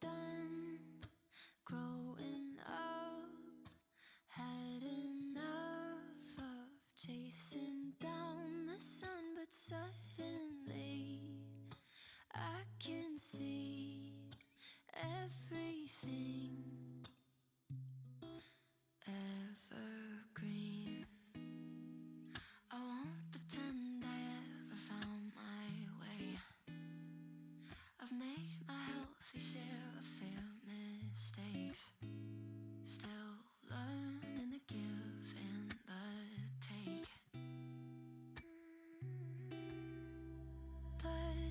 done growing up, had enough of chasing down the sun, but suddenly I can see everything evergreen. I won't pretend I ever found my way. I've made my healthy.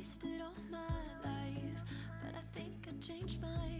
wasted all my life, but I think I changed my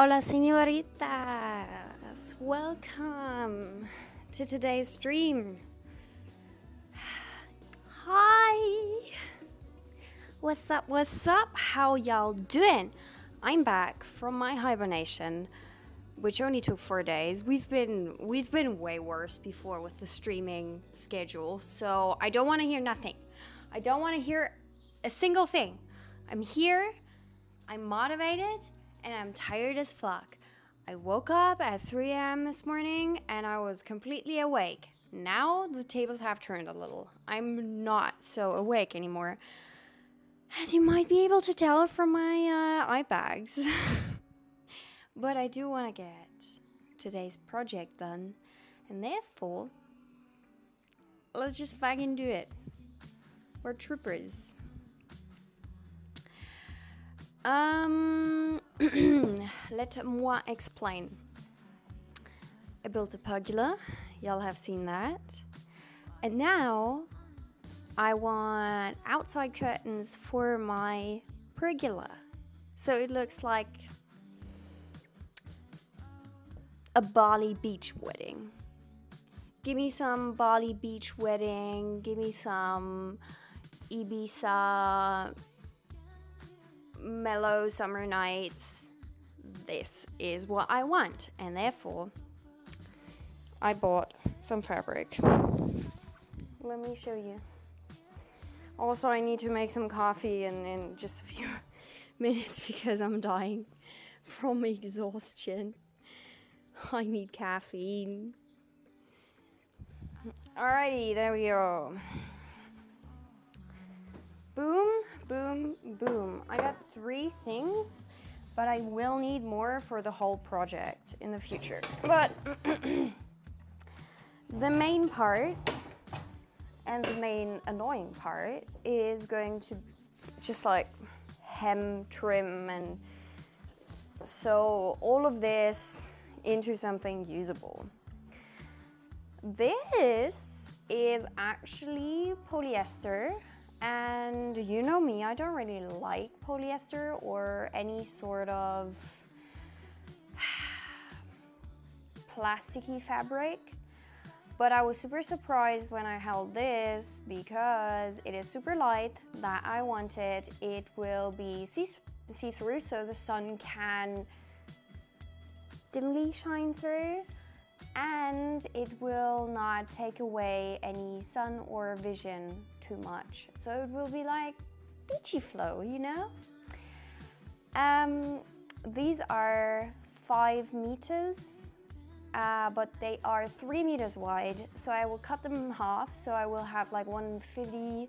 Hola, señoritas. Welcome to today's stream. Hi. What's up? What's up? How y'all doing? I'm back from my hibernation, which only took 4 days. We've been we've been way worse before with the streaming schedule, so I don't want to hear nothing. I don't want to hear a single thing. I'm here. I'm motivated and I'm tired as fuck. I woke up at 3 a.m. this morning and I was completely awake. Now the tables have turned a little. I'm not so awake anymore. As you might be able to tell from my uh, eye bags. but I do want to get today's project done. And therefore, let's just fucking do it. We're troopers. Um, let moi explain. I built a pergola. Y'all have seen that. And now I want outside curtains for my pergola. So it looks like a Bali beach wedding. Give me some Bali beach wedding. Give me some Ibiza mellow summer nights. This is what I want, and therefore, I bought some fabric. Let me show you. Also, I need to make some coffee in, in just a few minutes because I'm dying from exhaustion. I need caffeine. Alrighty, there we go. Boom, boom, boom. I got three things, but I will need more for the whole project in the future. But the main part and the main annoying part is going to just like hem, trim, and so all of this into something usable. This is actually polyester and you know me, I don't really like polyester or any sort of plasticky fabric. But I was super surprised when I held this because it is super light that I wanted. It will be see- see-through so the sun can dimly shine through and it will not take away any sun or vision too much. So it will be like beachy flow, you know? Um, these are five meters, uh, but they are three meters wide. So I will cut them in half. So I will have like 150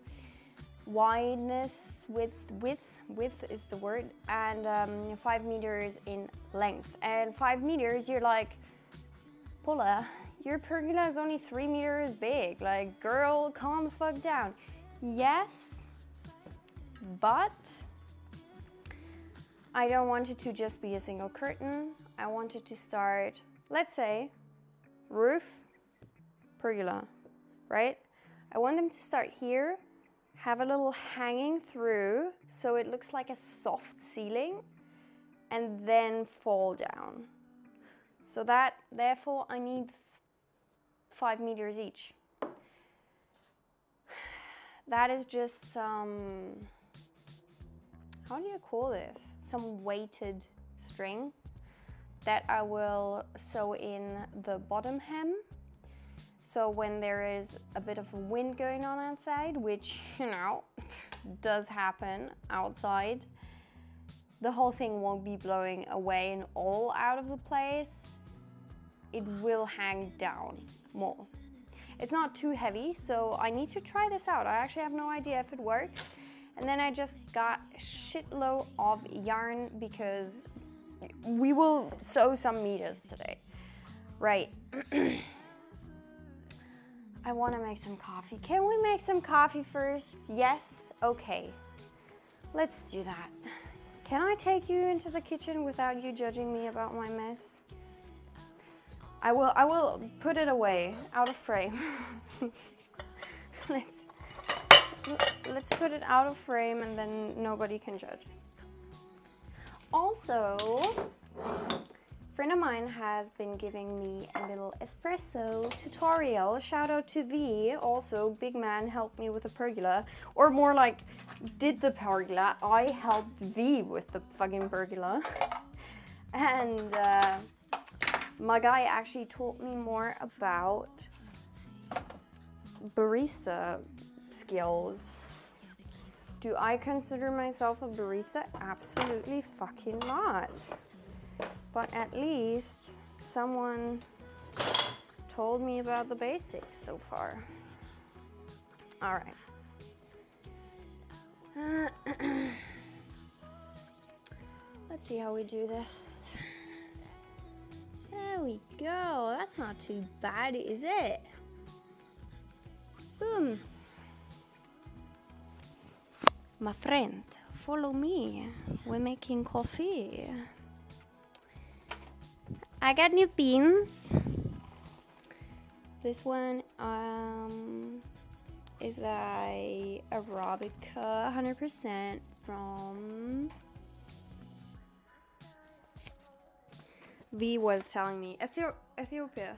wideness, width, width, width is the word, and um, five meters in length. And five meters, you're like, Paula, your pergola is only three meters big. Like, girl, calm the fuck down. Yes, but I don't want it to just be a single curtain. I want it to start, let's say, roof, pergola, right? I want them to start here, have a little hanging through so it looks like a soft ceiling, and then fall down. So that, therefore, I need five meters each. That is just some, how do you call this? Some weighted string that I will sew in the bottom hem. So when there is a bit of wind going on outside, which, you know, does happen outside, the whole thing won't be blowing away and all out of the place. It will hang down more. It's not too heavy, so I need to try this out. I actually have no idea if it works. And then I just got shitload of yarn because we will sew some meters today. Right. I want to make some coffee. Can we make some coffee first? Yes? Okay. Let's do that. Can I take you into the kitchen without you judging me about my mess? I will I will put it away out of frame. let's let's put it out of frame and then nobody can judge. Also, friend of mine has been giving me a little espresso tutorial. Shout out to V. Also, big man helped me with the pergola, or more like did the pergola. I helped V with the fucking pergola, and uh, my guy actually taught me more about barista skills. Do I consider myself a barista? Absolutely fucking not. But at least someone told me about the basics so far. All right. let's see how we do this. There we go. That's not too bad, is it? Boom. My friend, follow me. We're making coffee. I got new beans. This one um, is a Arabica 100% from V was telling me Ethio- Ethiopia.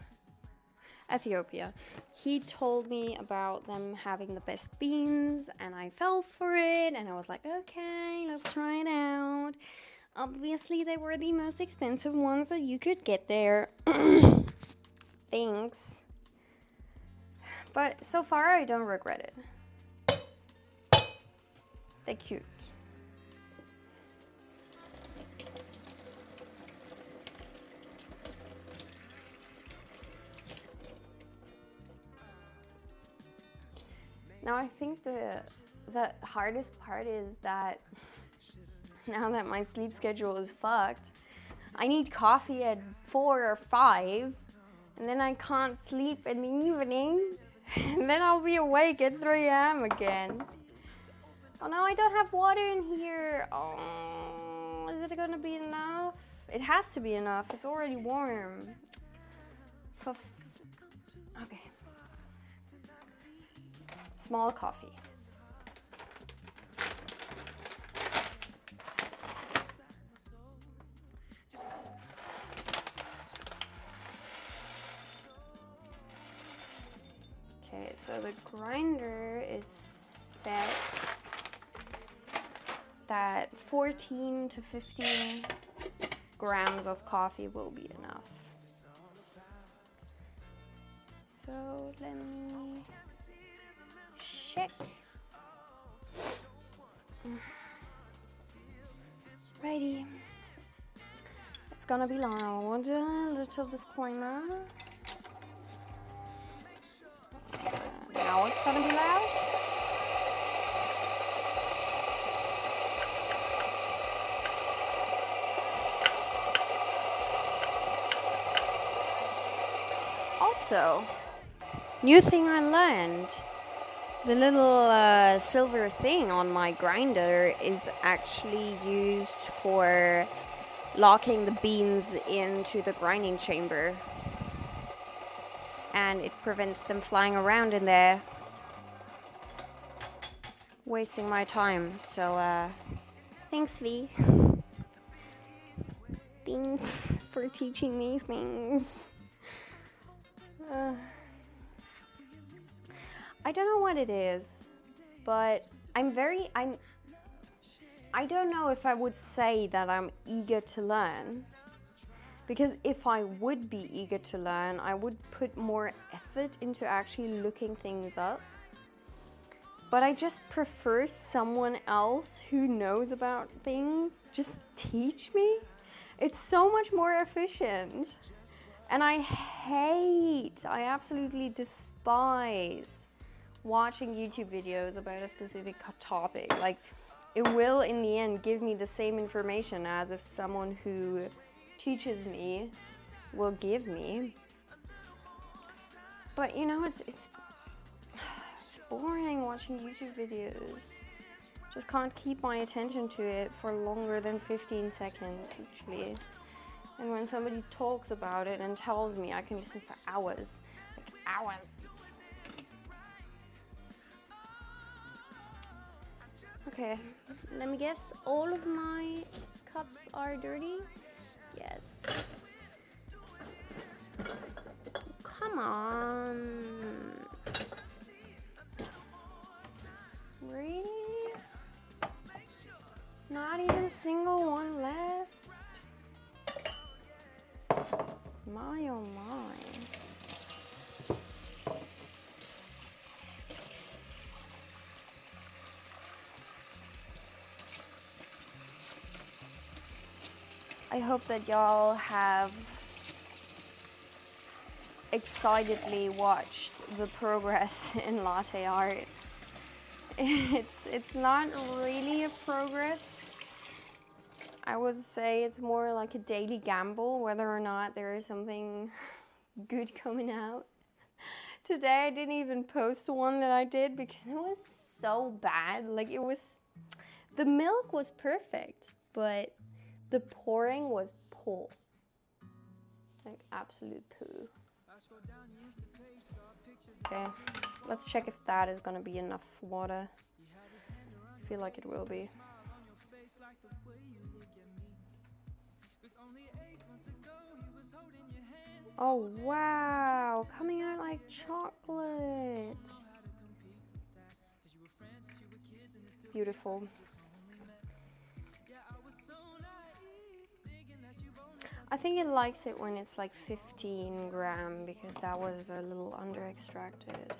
Ethiopia. He told me about them having the best beans, and I fell for it. And I was like, okay, let's try it out. Obviously, they were the most expensive ones that you could get there. Thanks. But so far, I don't regret it. They're cute. Now I think the the hardest part is that now that my sleep schedule is fucked, I need coffee at four or five, and then I can't sleep in the evening, and then I'll be awake at 3 a.m. again. Oh no, I don't have water in here. Oh, is it gonna be enough? It has to be enough. It's already warm. For okay. Small coffee. Okay, so the grinder is set that 14 to 15 grams of coffee will be enough. So let me check. Righty. It's gonna be loud. A little disclaimer. Now it's gonna be loud. Also, new thing I learned the little uh, silver thing on my grinder is actually used for locking the beans into the grinding chamber. And it prevents them flying around in there, wasting my time. So, uh, thanks, V. Thanks for teaching me things. Uh, I don't know what it is, but I'm very I'm I don't know if I would say that I'm eager to learn. Because if I would be eager to learn, I would put more effort into actually looking things up. But I just prefer someone else who knows about things just teach me. It's so much more efficient. And I hate, I absolutely despise watching YouTube videos about a specific topic. Like, it will in the end give me the same information as if someone who teaches me will give me. But you know, it's it's it's boring watching YouTube videos. Just can't keep my attention to it for longer than 15 seconds, literally. And when somebody talks about it and tells me, I can listen for hours, like hours. Okay, let me guess. All of my cups are dirty? Yes. Come on. Really? Not even a single one left? My oh my. I hope that y'all have excitedly watched the progress in latte art. It's it's not really a progress. I would say it's more like a daily gamble whether or not there is something good coming out. Today I didn't even post one that I did because it was so bad. Like it was the milk was perfect, but the pouring was poor. Like absolute poo. Okay, let's check if that is gonna be enough water. I feel like it will be. Oh wow, coming out like chocolate. Beautiful. I think it likes it when it's like 15 gram because that was a little under extracted.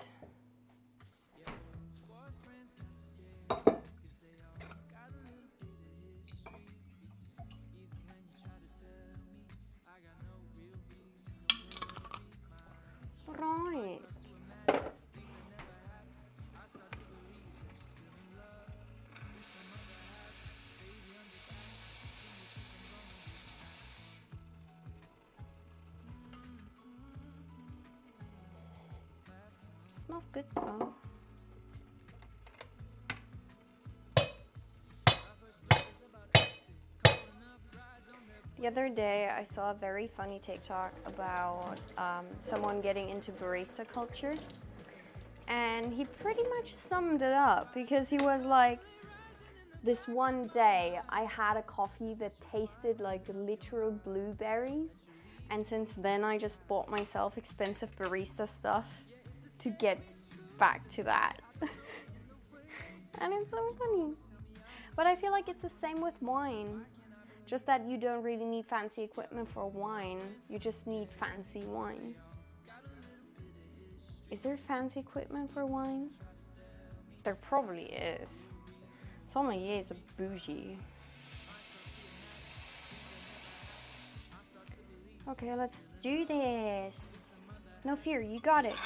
Right. The other day, I saw a very funny TikTok about um, someone getting into barista culture. And he pretty much summed it up because he was like, This one day, I had a coffee that tasted like literal blueberries. And since then, I just bought myself expensive barista stuff to get back to that. and it's so funny. But I feel like it's the same with wine. Just that you don't really need fancy equipment for wine, you just need fancy wine. Is there fancy equipment for wine? There probably is. Sommelier is a bougie. Okay, let's do this. No fear, you got it.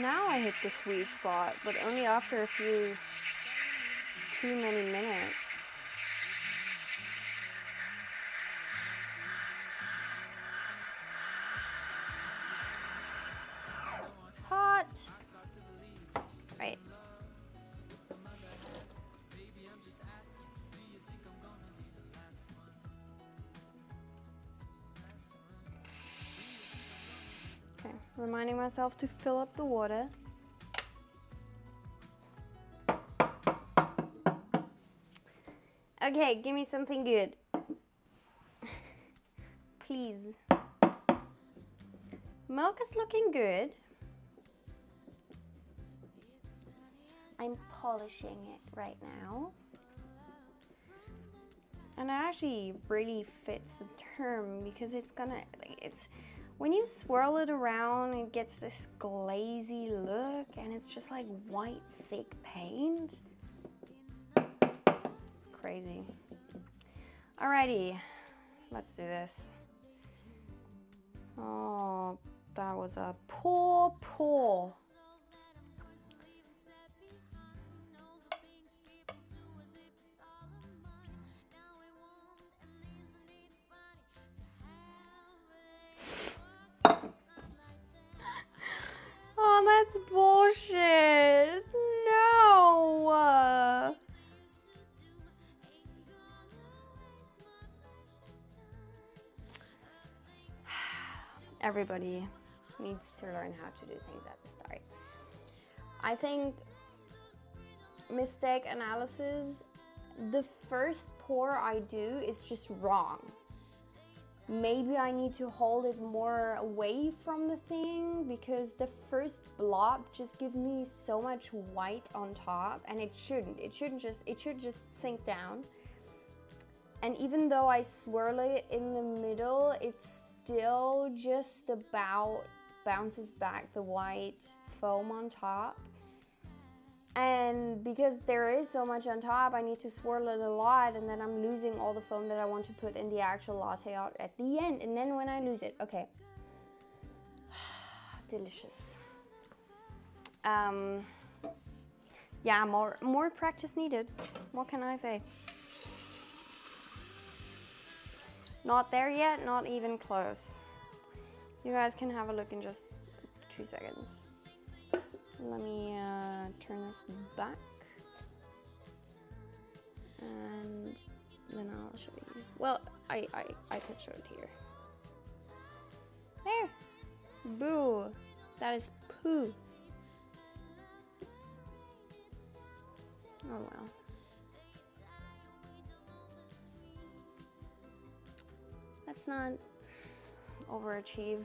Now I hit the sweet spot, but only after a few too many minutes. Reminding myself to fill up the water. Okay, give me something good. Please. Milk is looking good. I'm polishing it right now. And it actually really fits the term because it's gonna, like, it's, when you swirl it around, it gets this glazy look and it's just like white, thick paint. It's crazy. Alrighty, let's do this. Oh, that was a poor, poor. That's bullshit. No. Everybody needs to learn how to do things at the start. I think mistake analysis, the first pour I do is just wrong. Maybe I need to hold it more away from the thing because the first blob just gives me so much white on top and it shouldn't. It shouldn't just it should just sink down. And even though I swirl it in the middle, it still just about bounces back the white foam on top. And because there is so much on top, I need to swirl it a lot and then I'm losing all the foam that I want to put in the actual latte at the end. And then when I lose it, okay. Delicious. Um, yeah, more, more practice needed. What can I say? Not there yet, not even close. You guys can have a look in just two seconds. Let me uh, turn this back. And then I'll show you. Well, I, I, I could show it here. There. Boo. That is poo. Oh well. Let's not overachieve.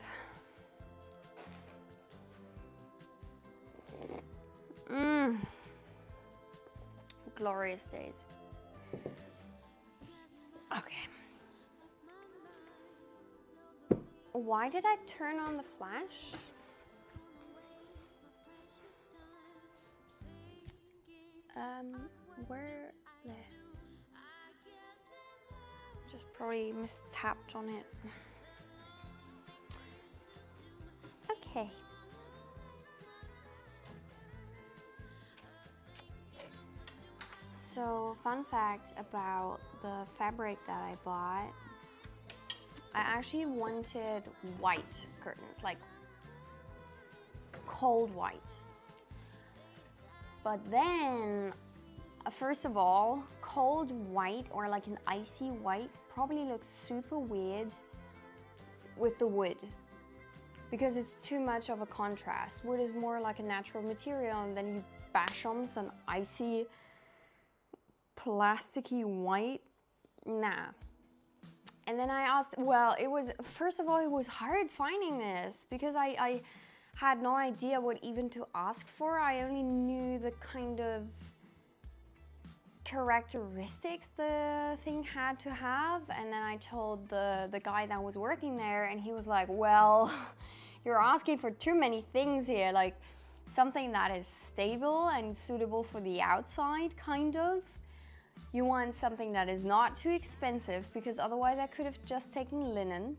Mmm. Glorious days. Okay. Why did I turn on the flash? Um, where just probably mistapped on it. Okay. So, fun fact about the fabric that I bought. I actually wanted white curtains, like cold white. But then, uh, first of all, cold white or like an icy white probably looks super weird with the wood because it's too much of a contrast. Wood is more like a natural material and then you bash on some icy plasticky white. Nah. And then I asked, well, it was, first of all, it was hard finding this because I, I had no idea what even to ask for. I only knew the kind of characteristics the thing had to have. And then I told the, the guy that was working there, and he was like, well, you're asking for too many things here. Like something that is stable and suitable for the outside, kind of. You want something that is not too expensive because otherwise I could have just taken linen.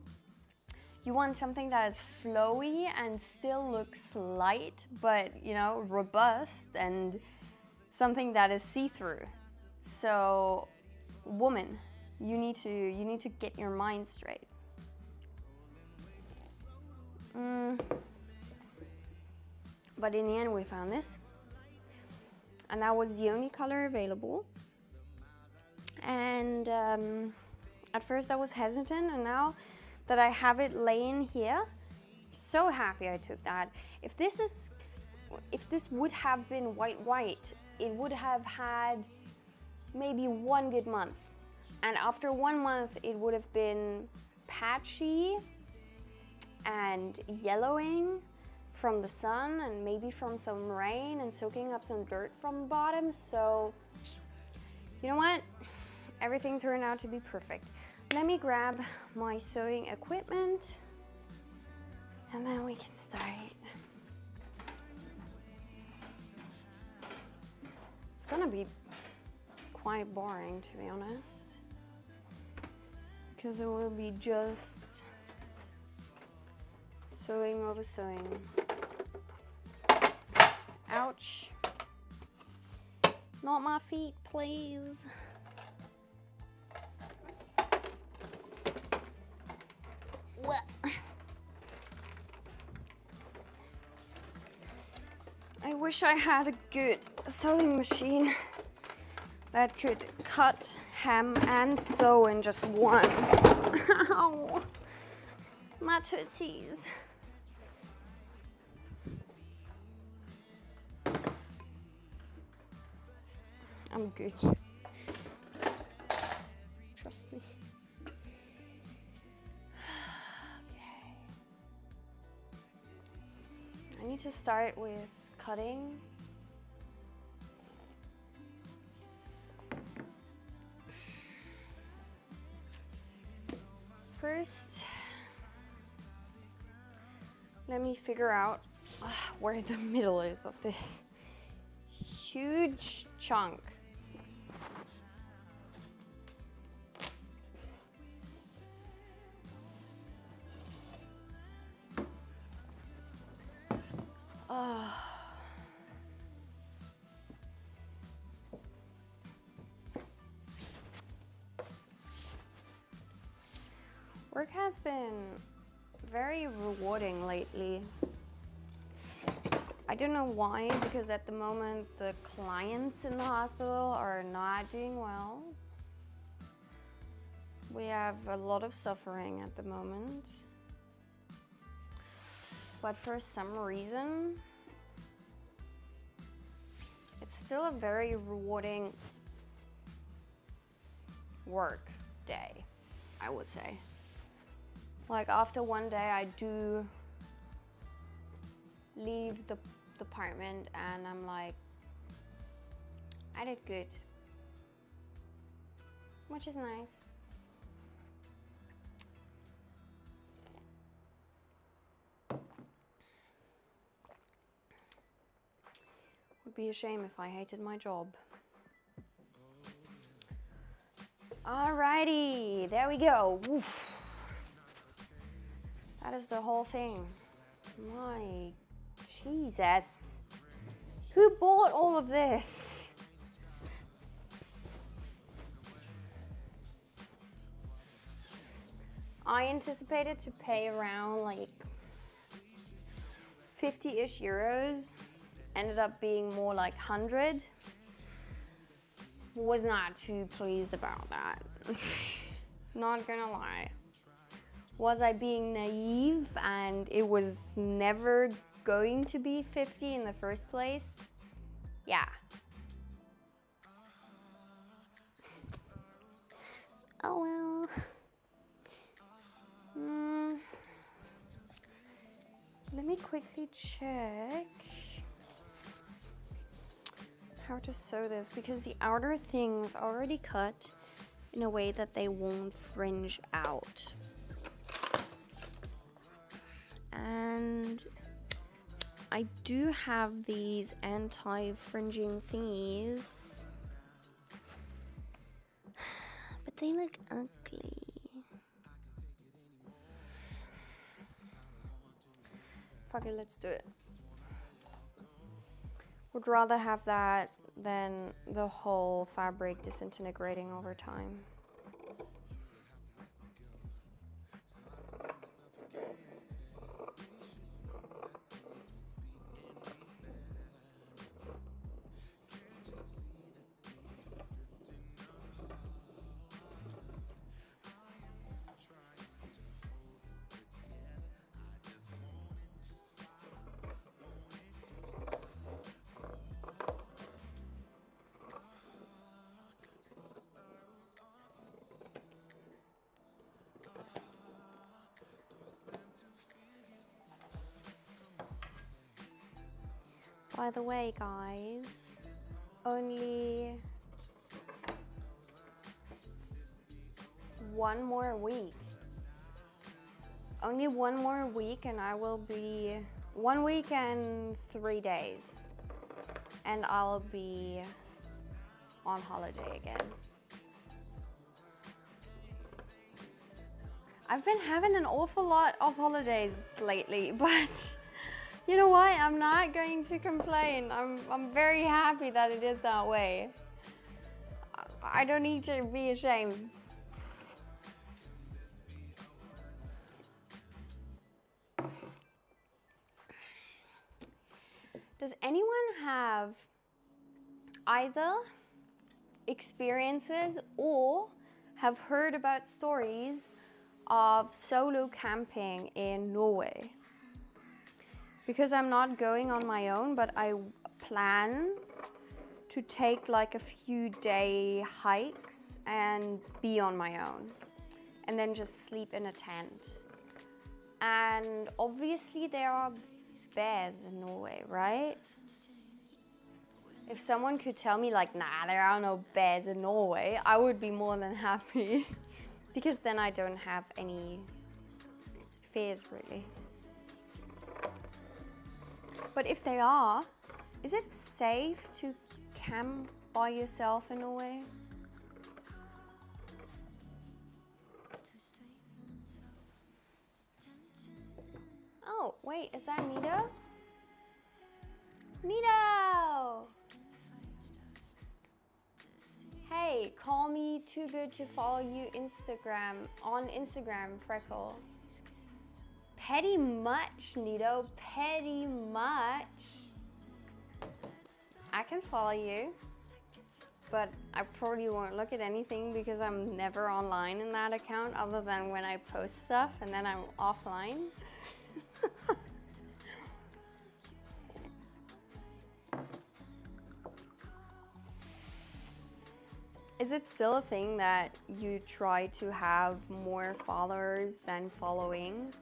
You want something that is flowy and still looks light, but you know, robust and something that is see-through. So, woman, you need to you need to get your mind straight. Mm. But in the end, we found this, and that was the only color available. And um, at first, I was hesitant, and now that I have it laying here, so happy I took that. If this is, if this would have been white white, it would have had maybe one good month. And after one month, it would have been patchy and yellowing from the sun and maybe from some rain and soaking up some dirt from the bottom. So, you know what? Everything turned out to be perfect. Let me grab my sewing equipment and then we can start. It's gonna be quite boring to be honest because it will be just sewing over sewing. Ouch. Not my feet, please. Wish I had a good sewing machine that could cut, hem, and sew in just one. Ow. My tootsies. I'm good. Trust me. okay. I need to start with cutting. First, let me figure out uh, where the middle is of this huge chunk. Rewarding lately. I don't know why, because at the moment the clients in the hospital are not doing well. We have a lot of suffering at the moment. But for some reason, it's still a very rewarding work day, I would say. Like after one day, I do leave the department and I'm like, I did good, which is nice. Would be a shame if I hated my job. Alrighty, there we go. Oof. That is the whole thing. My Jesus. Who bought all of this? I anticipated to pay around like 50-ish euros. Ended up being more like 100. Was not too pleased about that. not gonna lie. Was I being naive and it was never going to be 50 in the first place? Yeah. Oh well. Mm. Let me quickly check how to sew this because the outer thing's already cut in a way that they won't fringe out. And I do have these anti-fringing thingies, but they look ugly. Fuck it, let's do it. Would rather have that than the whole fabric disintegrating over time. By the way, guys, only one more week. Only one more week, and I will be one week and three days, and I'll be on holiday again. I've been having an awful lot of holidays lately, but you know what? I'm not going to complain. I'm, I'm very happy that it is that way. I- don't need to be ashamed. Does anyone have either experiences or have heard about stories of solo camping in Norway? Because I'm not going on my own, but I plan to take like a few day hikes and be on my own and then just sleep in a tent. And obviously, there are bears in Norway, right? If someone could tell me, like, nah, there are no bears in Norway, I would be more than happy because then I don't have any fears really. But if they are, is it safe to camp by yourself in Norway? Oh, wait, is that Nito? Nito! Hey, call me too good to follow you Instagram on Instagram, Freckle. Petty much, Nito. Petty much. I can follow you, but I probably won't look at anything because I'm never online in that account other than when I post stuff and then I'm offline. Is it still a thing that you try to have more followers than following?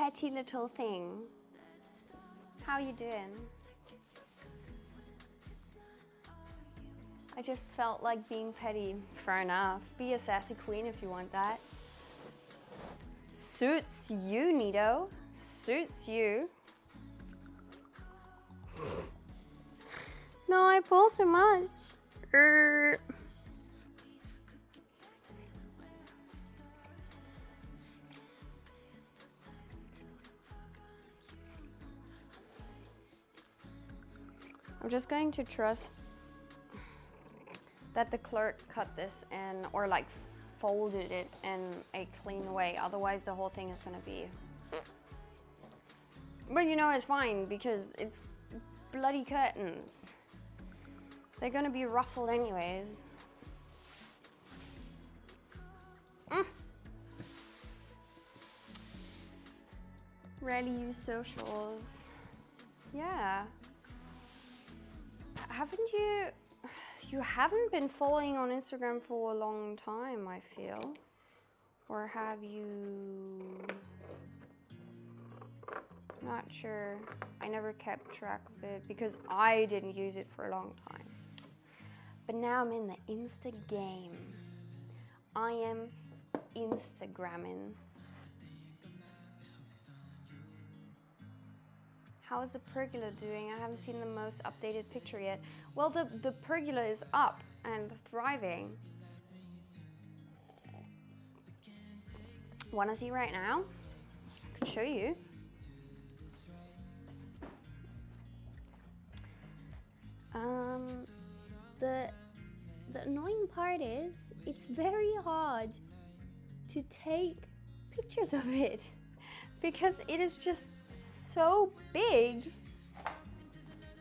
Petty little thing. How you doing? I just felt like being petty. Fair enough. Be a sassy queen if you want that. Suits you, Nito. Suits you. No, I pulled too much. Er. I'm just going to trust that the clerk cut this in or like folded it in a clean way. Otherwise, the whole thing is going to be. But you know, it's fine because it's bloody curtains. They're going to be ruffled anyways. Mm. Rarely use socials. Yeah haven't you you haven't been following on Instagram for a long time, I feel. Or have you not sure. I never kept track of it because I didn't use it for a long time. But now I'm in the Insta game. I am Instagramming. How is the pergola doing? I haven't seen the most updated picture yet. Well, the, the pergola is up and thriving. Want to see right now? I can show you. Um, the the annoying part is it's very hard to take pictures of it because it is just so big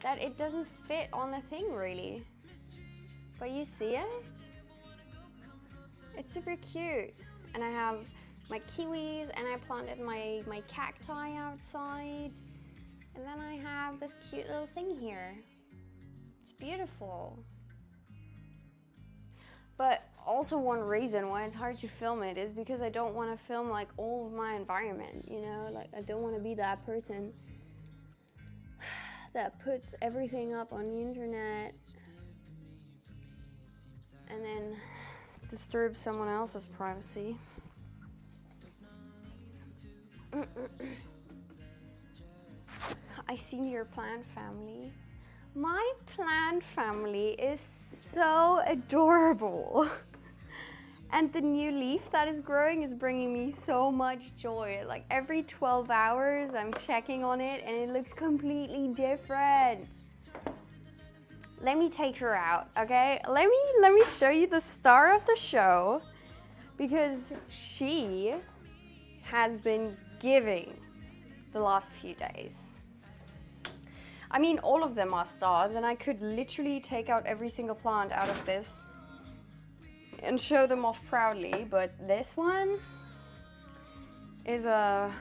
that it doesn't fit on the thing really. But you see it? It's super cute. And I have my kiwis and I planted my, my cacti outside. And then I have this cute little thing here. It's beautiful. But also one reason why it's hard to film it is because I don't want to film like all of my environment, you know? Like I don't want to be that person that puts everything up on the internet and then disturbs someone else's privacy. I see your plant family. My plant family is so adorable. And the new leaf that is growing is bringing me so much joy. Like every 12 hours, I'm checking on it and it looks completely different. Let me take her out, okay? Let me let me show you the star of the show because she has been giving the last few days. I mean, all of them are stars, and I could literally take out every single plant out of this and show them off proudly, but this one is a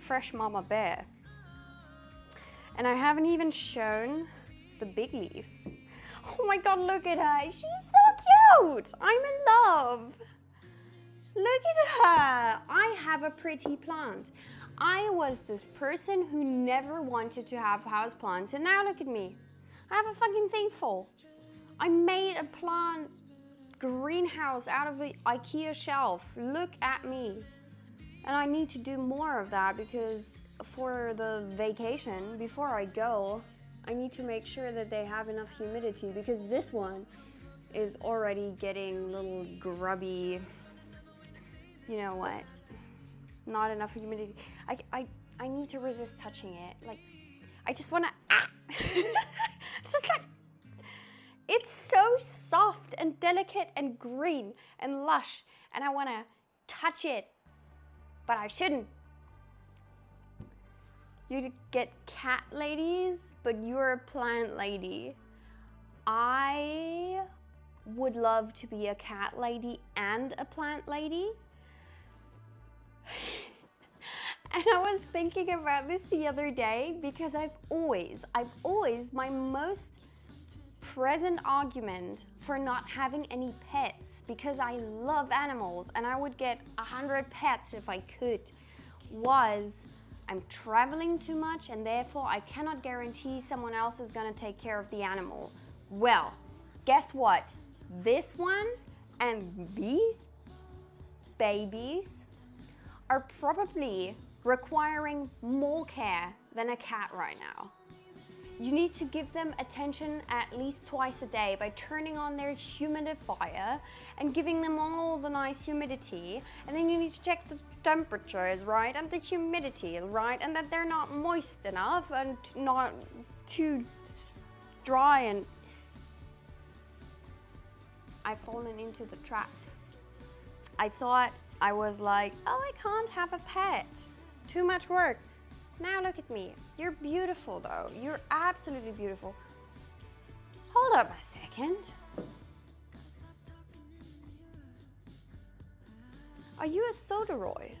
fresh mama bear. And I haven't even shown the big leaf. Oh my god, look at her. She's so cute. I'm in love. Look at her. I have a pretty plant. I was this person who never wanted to have houseplants, and now look at me. I have a fucking thing full. I made a plant greenhouse out of the IKEA shelf. Look at me. And I need to do more of that because for the vacation, before I go, I need to make sure that they have enough humidity because this one is already getting little grubby. You know what? Not enough humidity. I, I, I need to resist touching it. Like, I just want to. Ah! it's just like. It's so soft and delicate and green and lush, and I want to touch it, but I shouldn't. You get cat ladies, but you're a plant lady. I would love to be a cat lady and a plant lady. and I was thinking about this the other day because I've always, I've always, my most present argument for not having any pets because I love animals and I would get a hundred pets if I could was I'm traveling too much and therefore I cannot guarantee someone else is gonna take care of the animal. Well, guess what? This one and these babies are probably requiring more care than a cat right now. You need to give them attention at least twice a day by turning on their humidifier and giving them all the nice humidity. And then you need to check the temperature is right and the humidity is right and that they're not moist enough and not too dry and I've fallen into the trap. I thought I was like, oh, I can't have a pet. Too much work. Now look at me. You're beautiful though. You're absolutely beautiful. Hold up a second. Are you a Soderoy?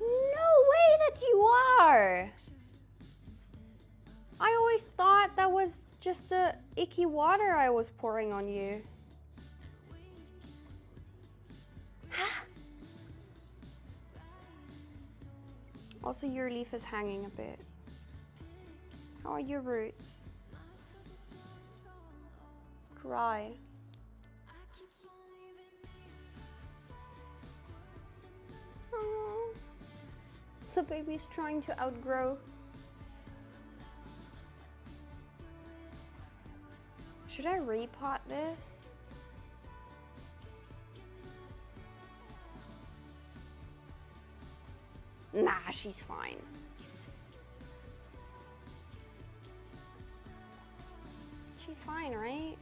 No way that you are! I always thought that was just the icky water I was pouring on you. Ah, Also, your leaf is hanging a bit. How are your roots? Dry. The baby's trying to outgrow. Should I repot this? Nah, she's fine. She's fine, right?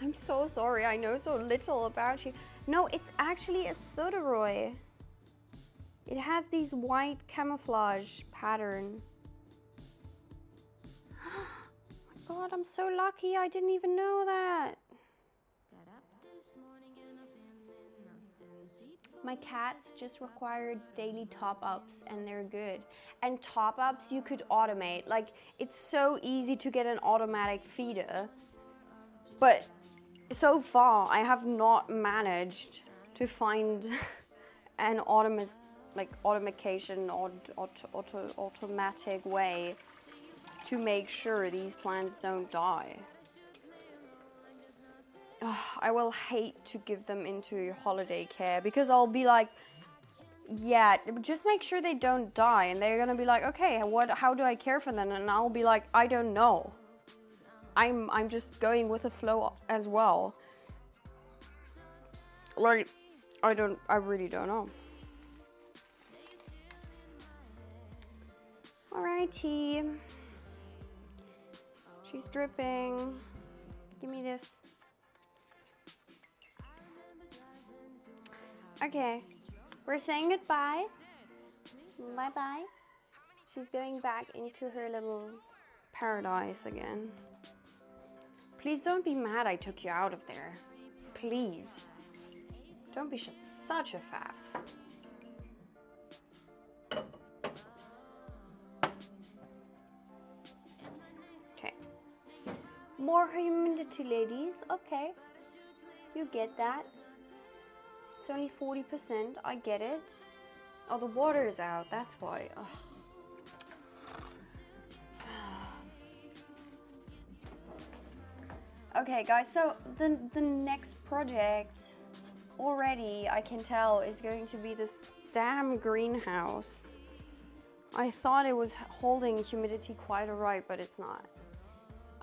I'm so sorry. I know so little about you. No, it's actually a Soderoy. It has these white camouflage pattern. Oh my god, I'm so lucky. I didn't even know that. My cats just require daily top ups and they're good. And top ups you could automate. Like, it's so easy to get an automatic feeder. But so far, I have not managed to find an automat like automation or auto, auto, automatic way to make sure these plants don't die. Ugh, I will hate to give them into holiday care because I'll be like, yeah, just make sure they don't die. And they're gonna be like, okay, what? How do I care for them? And I'll be like, I don't know. I'm I'm just going with the flow as well. Like I don't I really don't know. Alrighty. She's dripping. Give me this. Okay. We're saying goodbye. Bye bye. She's going back into her little paradise again. Please don't be mad I took you out of there. Please. Don't be such a faff. Okay. More humidity, ladies. Okay. You get that. Only 40%. I get it. Oh, the water's out. That's why. Ugh. Okay, guys, so the, the next project already I can tell is going to be this damn greenhouse. I thought it was holding humidity quite alright, but it's not.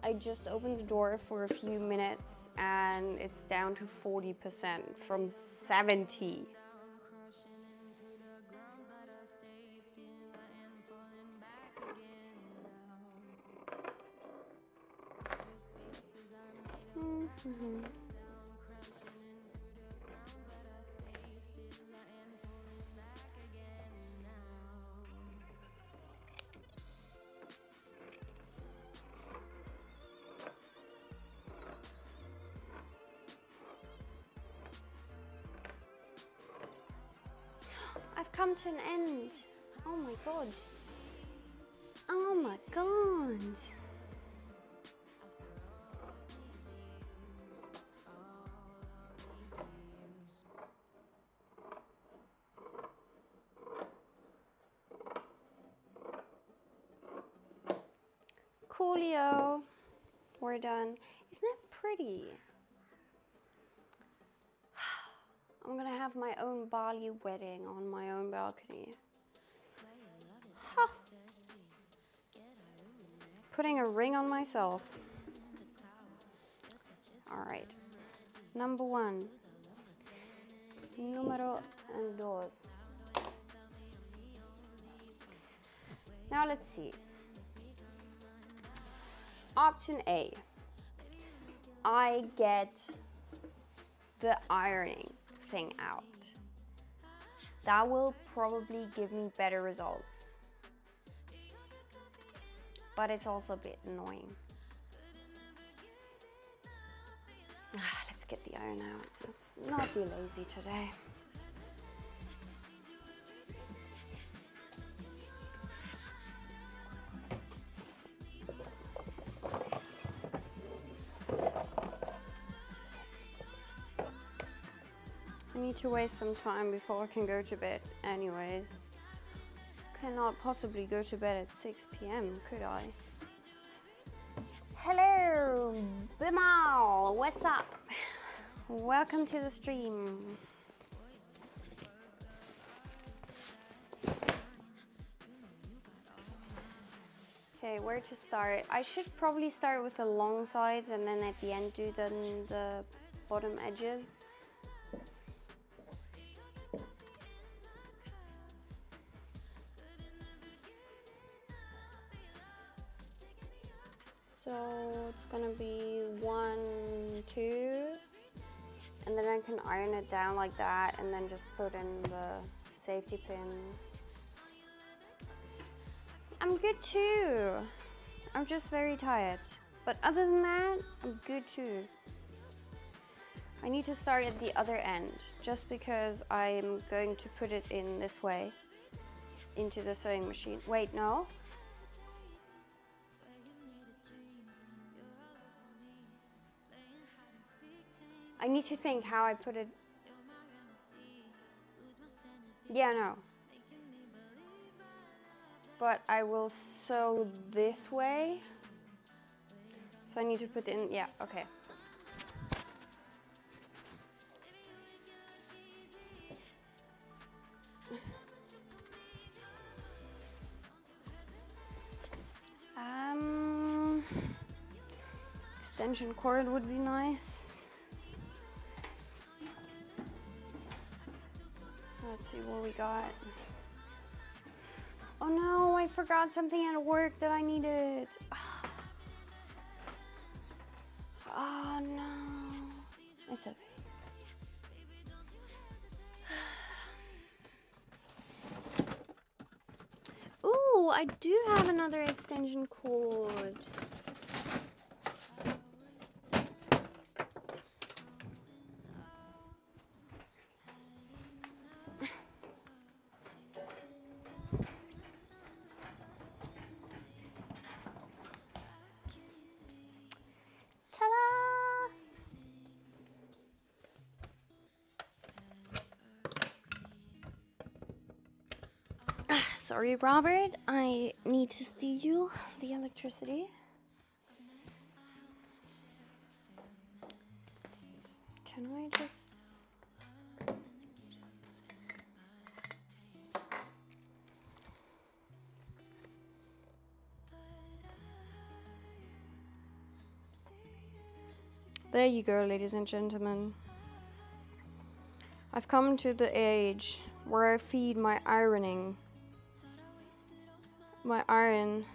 I just opened the door for a few minutes and it's down to 40% from 70. Mhm. An end. Oh my god. Oh my god. Coolio. We're done. Isn't that pretty? I'm gonna have my own Bali wedding on my own balcony. Huh. Putting a ring on myself. Alright. Number one. Numero dos. Now let's see. Option A. I get the ironing thing out. That will probably give me better results. But it's also a bit annoying. Ah, let's get the iron out. Let's not be lazy today. Need to waste some time before I can go to bed anyways. Cannot possibly go to bed at 6 p.m., could I? Hello, Bimal, what's up? Welcome to the stream. Okay, where to start? I should probably start with the long sides and then at the end do the, the bottom edges. Gonna be one, two, and then I can iron it down like that and then just put in the safety pins. I'm good too. I'm just very tired. But other than that, I'm good too. I need to start at the other end just because I'm going to put it in this way into the sewing machine. Wait, no? I need to think how I put it. Yeah, no. But I will sew this way. So I need to put in, yeah, okay. Um, extension cord would be nice. Let's see what we got. Oh no, I forgot something at work that I needed. Oh no. It's okay. Ooh, I do have another extension cord. Sorry, Robert. I need to see you. the electricity. Can I just. There you go, ladies and gentlemen. I've come to the age where I feed my ironing, my iron,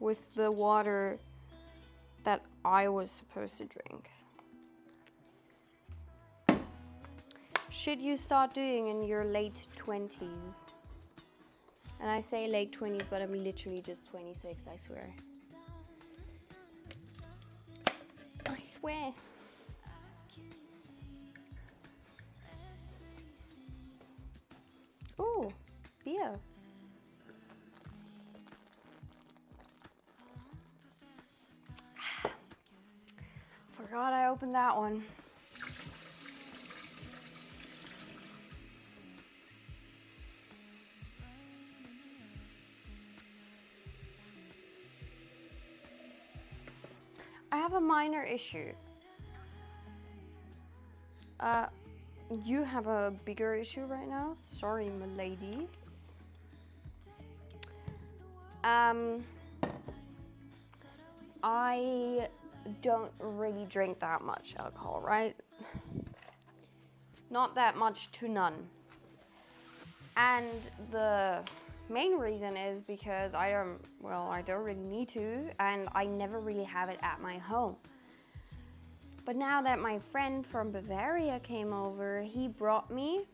with the water that I was supposed to drink. Should you start doing in your late 20s? And I say late 20s, but I'm literally just 26, I swear. I swear. Ooh, beer. Forgot I opened that one. I have a minor issue. Uh, you have a bigger issue right now. Sorry, my lady. Um, I don't really drink that much alcohol, right? Not that much to none. And the main reason is because I don't, well, I don't really need to, and I never really have it at my home. But now that my friend from Bavaria came over, he brought me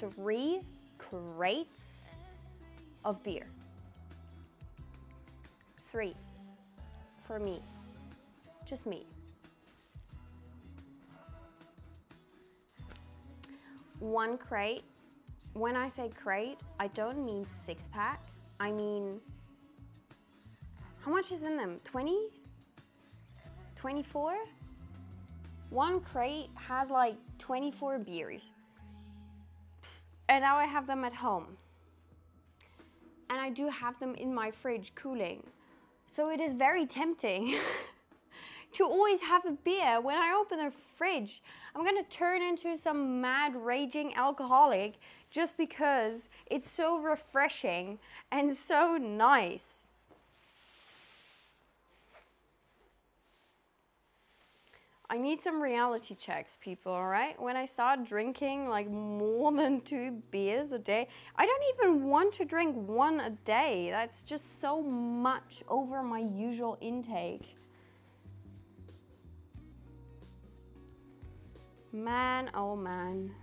three crates of beer. Three. For me. Just me. One crate. When I say crate, I don't mean six pack. I mean, how much is in them? 20? 24? One crate has like 24 beers. And now I have them at home. And I do have them in my fridge cooling. So it is very tempting to always have a beer when I open the fridge. I'm gonna turn into some mad raging alcoholic just because it's so refreshing and so nice. I need some reality checks, people, all right? When I start drinking like more than two beers a day, I don't even want to drink one a day. That's just so much over my usual intake. Man, oh man.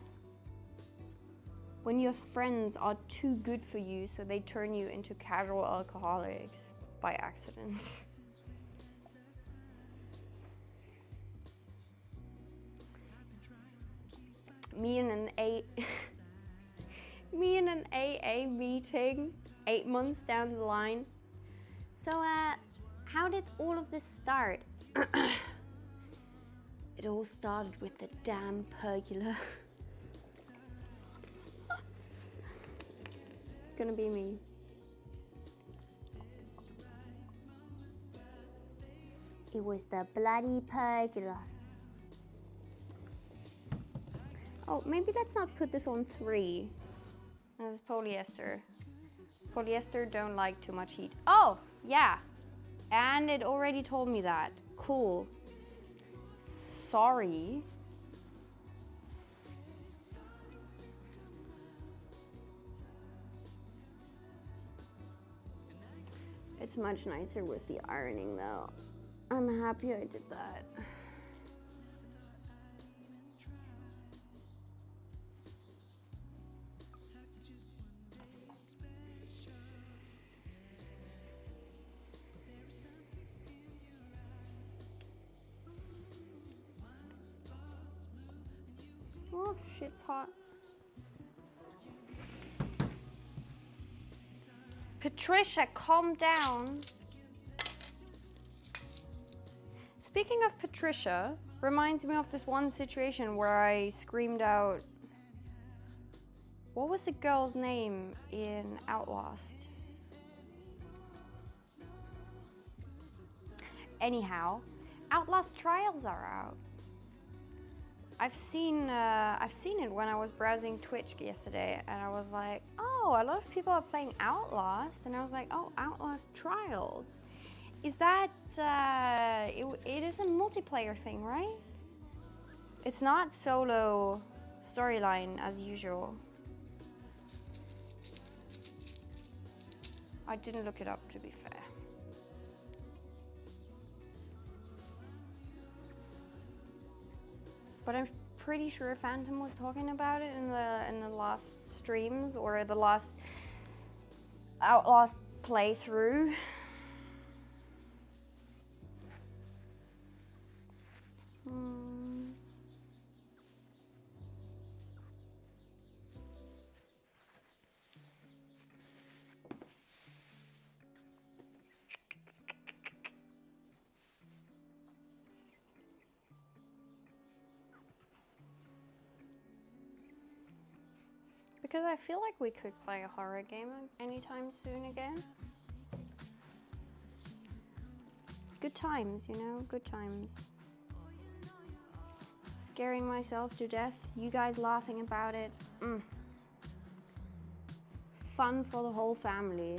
When your friends are too good for you, so they turn you into casual alcoholics by accident. me in an A me in an AA meeting eight months down the line. So uh how did all of this start? it all started with the damn pergola. it's gonna be me. It was the bloody pergola. Oh, maybe let's not put this on three. This is polyester. Polyester don't like too much heat. Oh, yeah. And it already told me that. cool. Sorry. It's much nicer with the ironing though. I'm happy I did that. Hot. Patricia, calm down. Speaking of Patricia, reminds me of this one situation where I screamed out. What was the girl's name in Outlast? Anyhow, Outlast Trials are out. I've seen uh, I've seen it when I was browsing Twitch yesterday, and I was like, oh, a lot of people are playing Outlast, and I was like, oh, Outlast Trials. Is that uh, it, it is a multiplayer thing, right? It's not solo storyline as usual. I didn't look it up to be fair. But I'm pretty sure Phantom was talking about it in the in the last streams or the last Outlast playthrough. Hmm. Because I feel like we could play a horror game anytime soon again. Good times, you know, good times. Scaring myself to death, you guys laughing about it. Mm. Fun for the whole family.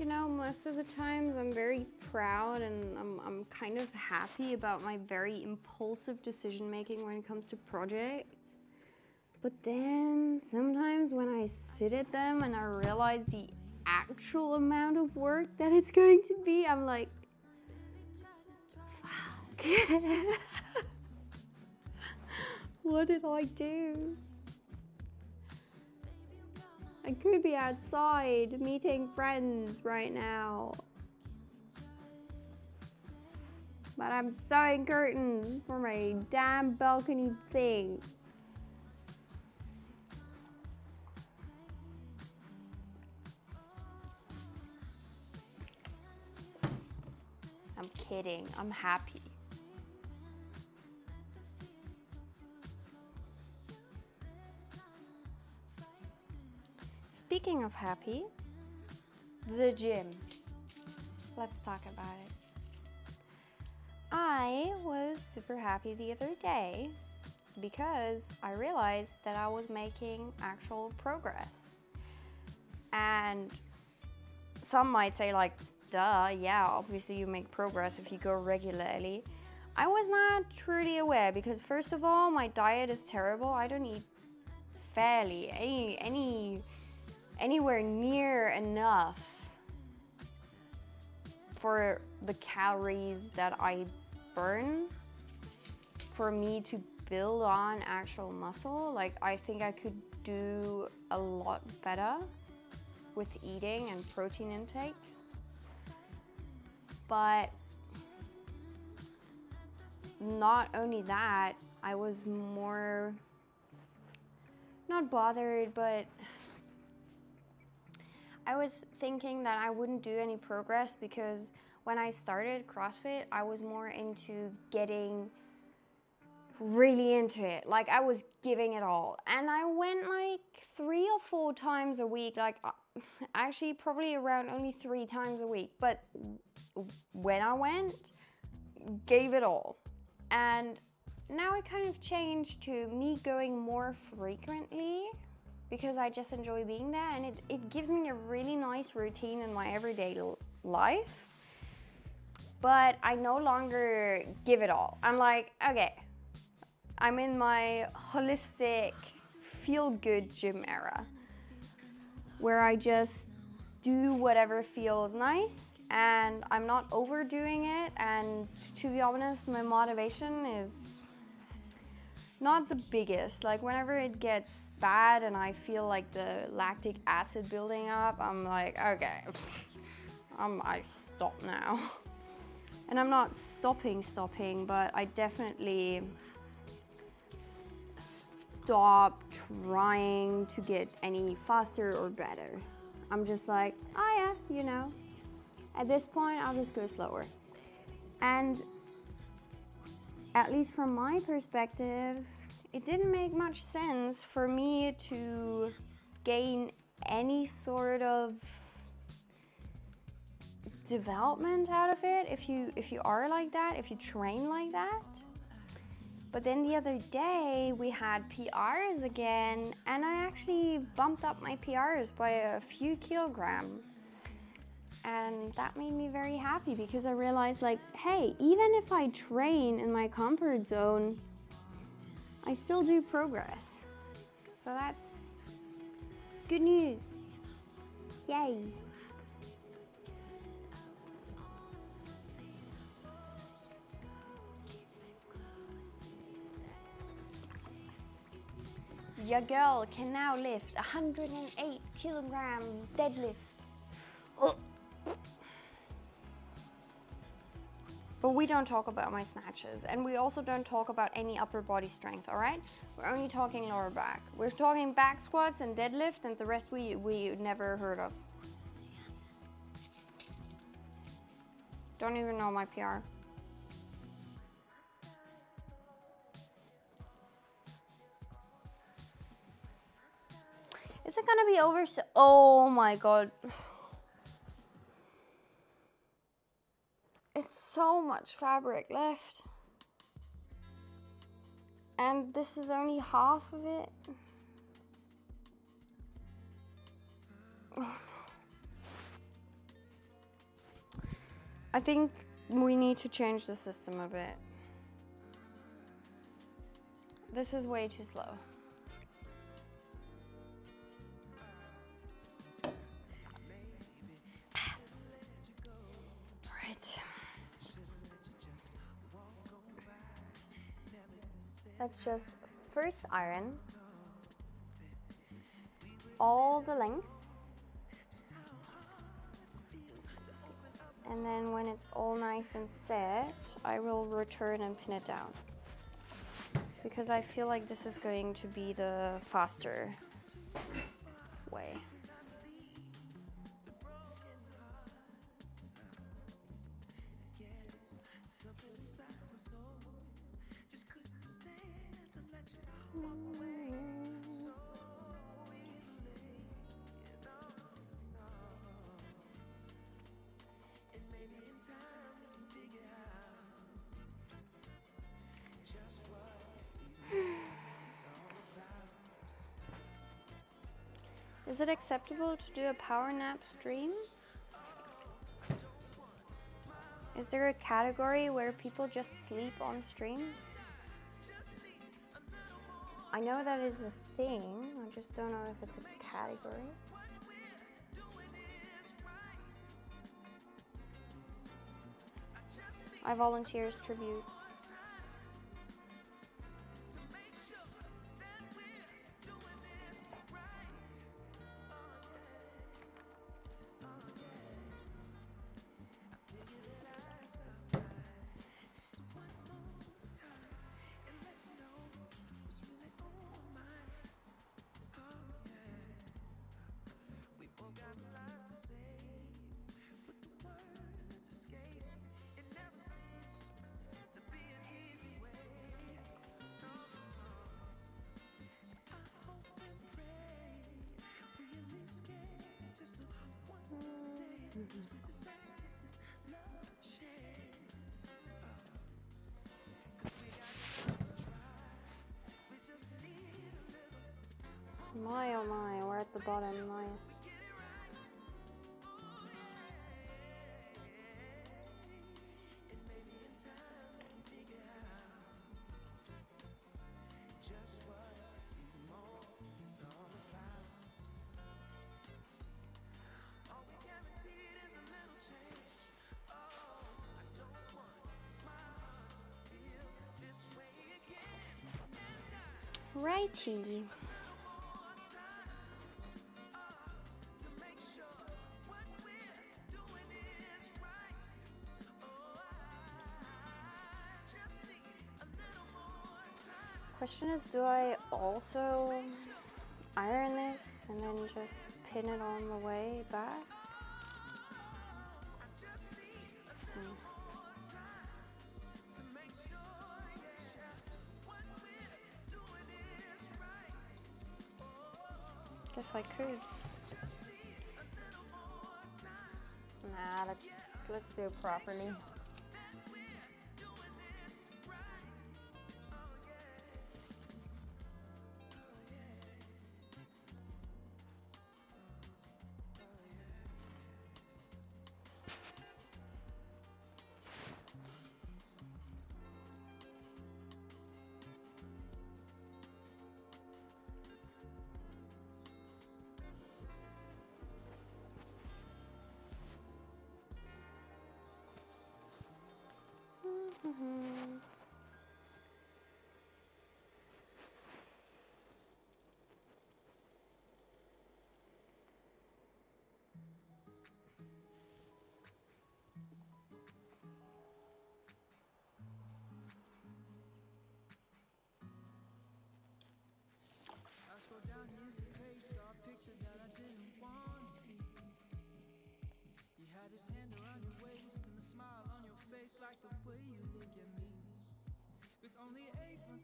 You know, most of the times I'm very proud and I'm, I'm kind of happy about my very impulsive decision making when it comes to projects. But then sometimes when I sit at them and I realize the actual amount of work that it's going to be, I'm like, fuck. what did I do? I could be outside meeting friends right now. But I'm sewing curtains for my damn balcony thing. I'm kidding. I'm happy. Speaking of happy, the gym. Let's talk about it. I was super happy the other day because I realized that I was making actual progress. And some might say, like, duh, yeah, obviously you make progress if you go regularly. I was not truly aware because, first of all, my diet is terrible. I don't eat fairly any, any, anywhere near enough for the calories that I burn for me to build on actual muscle. Like, I think I could do a lot better with eating and protein intake. But not only that, I was more not bothered, but I was thinking that I wouldn't do any progress because when I started CrossFit, I was more into getting really into it. Like I was giving it all. And I went like three or four times a week, like uh, actually probably around only three times a week. But when I went, gave it all. And now it kind of changed to me going more frequently because I just enjoy being there and it, it gives me a really nice routine in my everyday life. But I no longer give it all. I'm like, okay, I'm in my holistic, feel good gym era where I just do whatever feels nice and I'm not overdoing it. And to be honest, my motivation is not the biggest. Like, whenever it gets bad and I feel like the lactic acid building up, I'm like, okay, I'm, I stop now. And I'm not stopping, stopping, but I definitely stop trying to get any faster or better. I'm just like, oh yeah, you know, at this point, I'll just go slower. And at least from my perspective, it didn't make much sense for me to gain any sort of development out of it if you if you are like that if you train like that. But then the other day we had PRs again and I actually bumped up my PRs by a few kilograms and that made me very happy because I realized like hey even if I train in my comfort zone I still do progress so that's good news yay Your girl can now lift 108 kilograms deadlift. Oh. But we don't talk about my snatches, and we also don't talk about any upper body strength, all right? We're only talking lower back. We're talking back squats and deadlift, and the rest we, we never heard of. Don't even know my PR. Is it gonna be over? So oh my god. It's so much fabric left. And this is only half of it. I think we need to change the system a bit. This is way too slow. Let's just first iron all the length. And then when it's all nice and set, I will return and pin it down. Because I feel like this is going to be the faster Is it acceptable to do a power nap stream? Is there a category where people just sleep on stream? I know that is a thing, I just don't know if it's a category. I volunteers tribute. The bottom, nice. Righty. Question is, do I also iron this and then just pin it on the way back? Hmm. Guess I could. Nah, let's let's do it properly.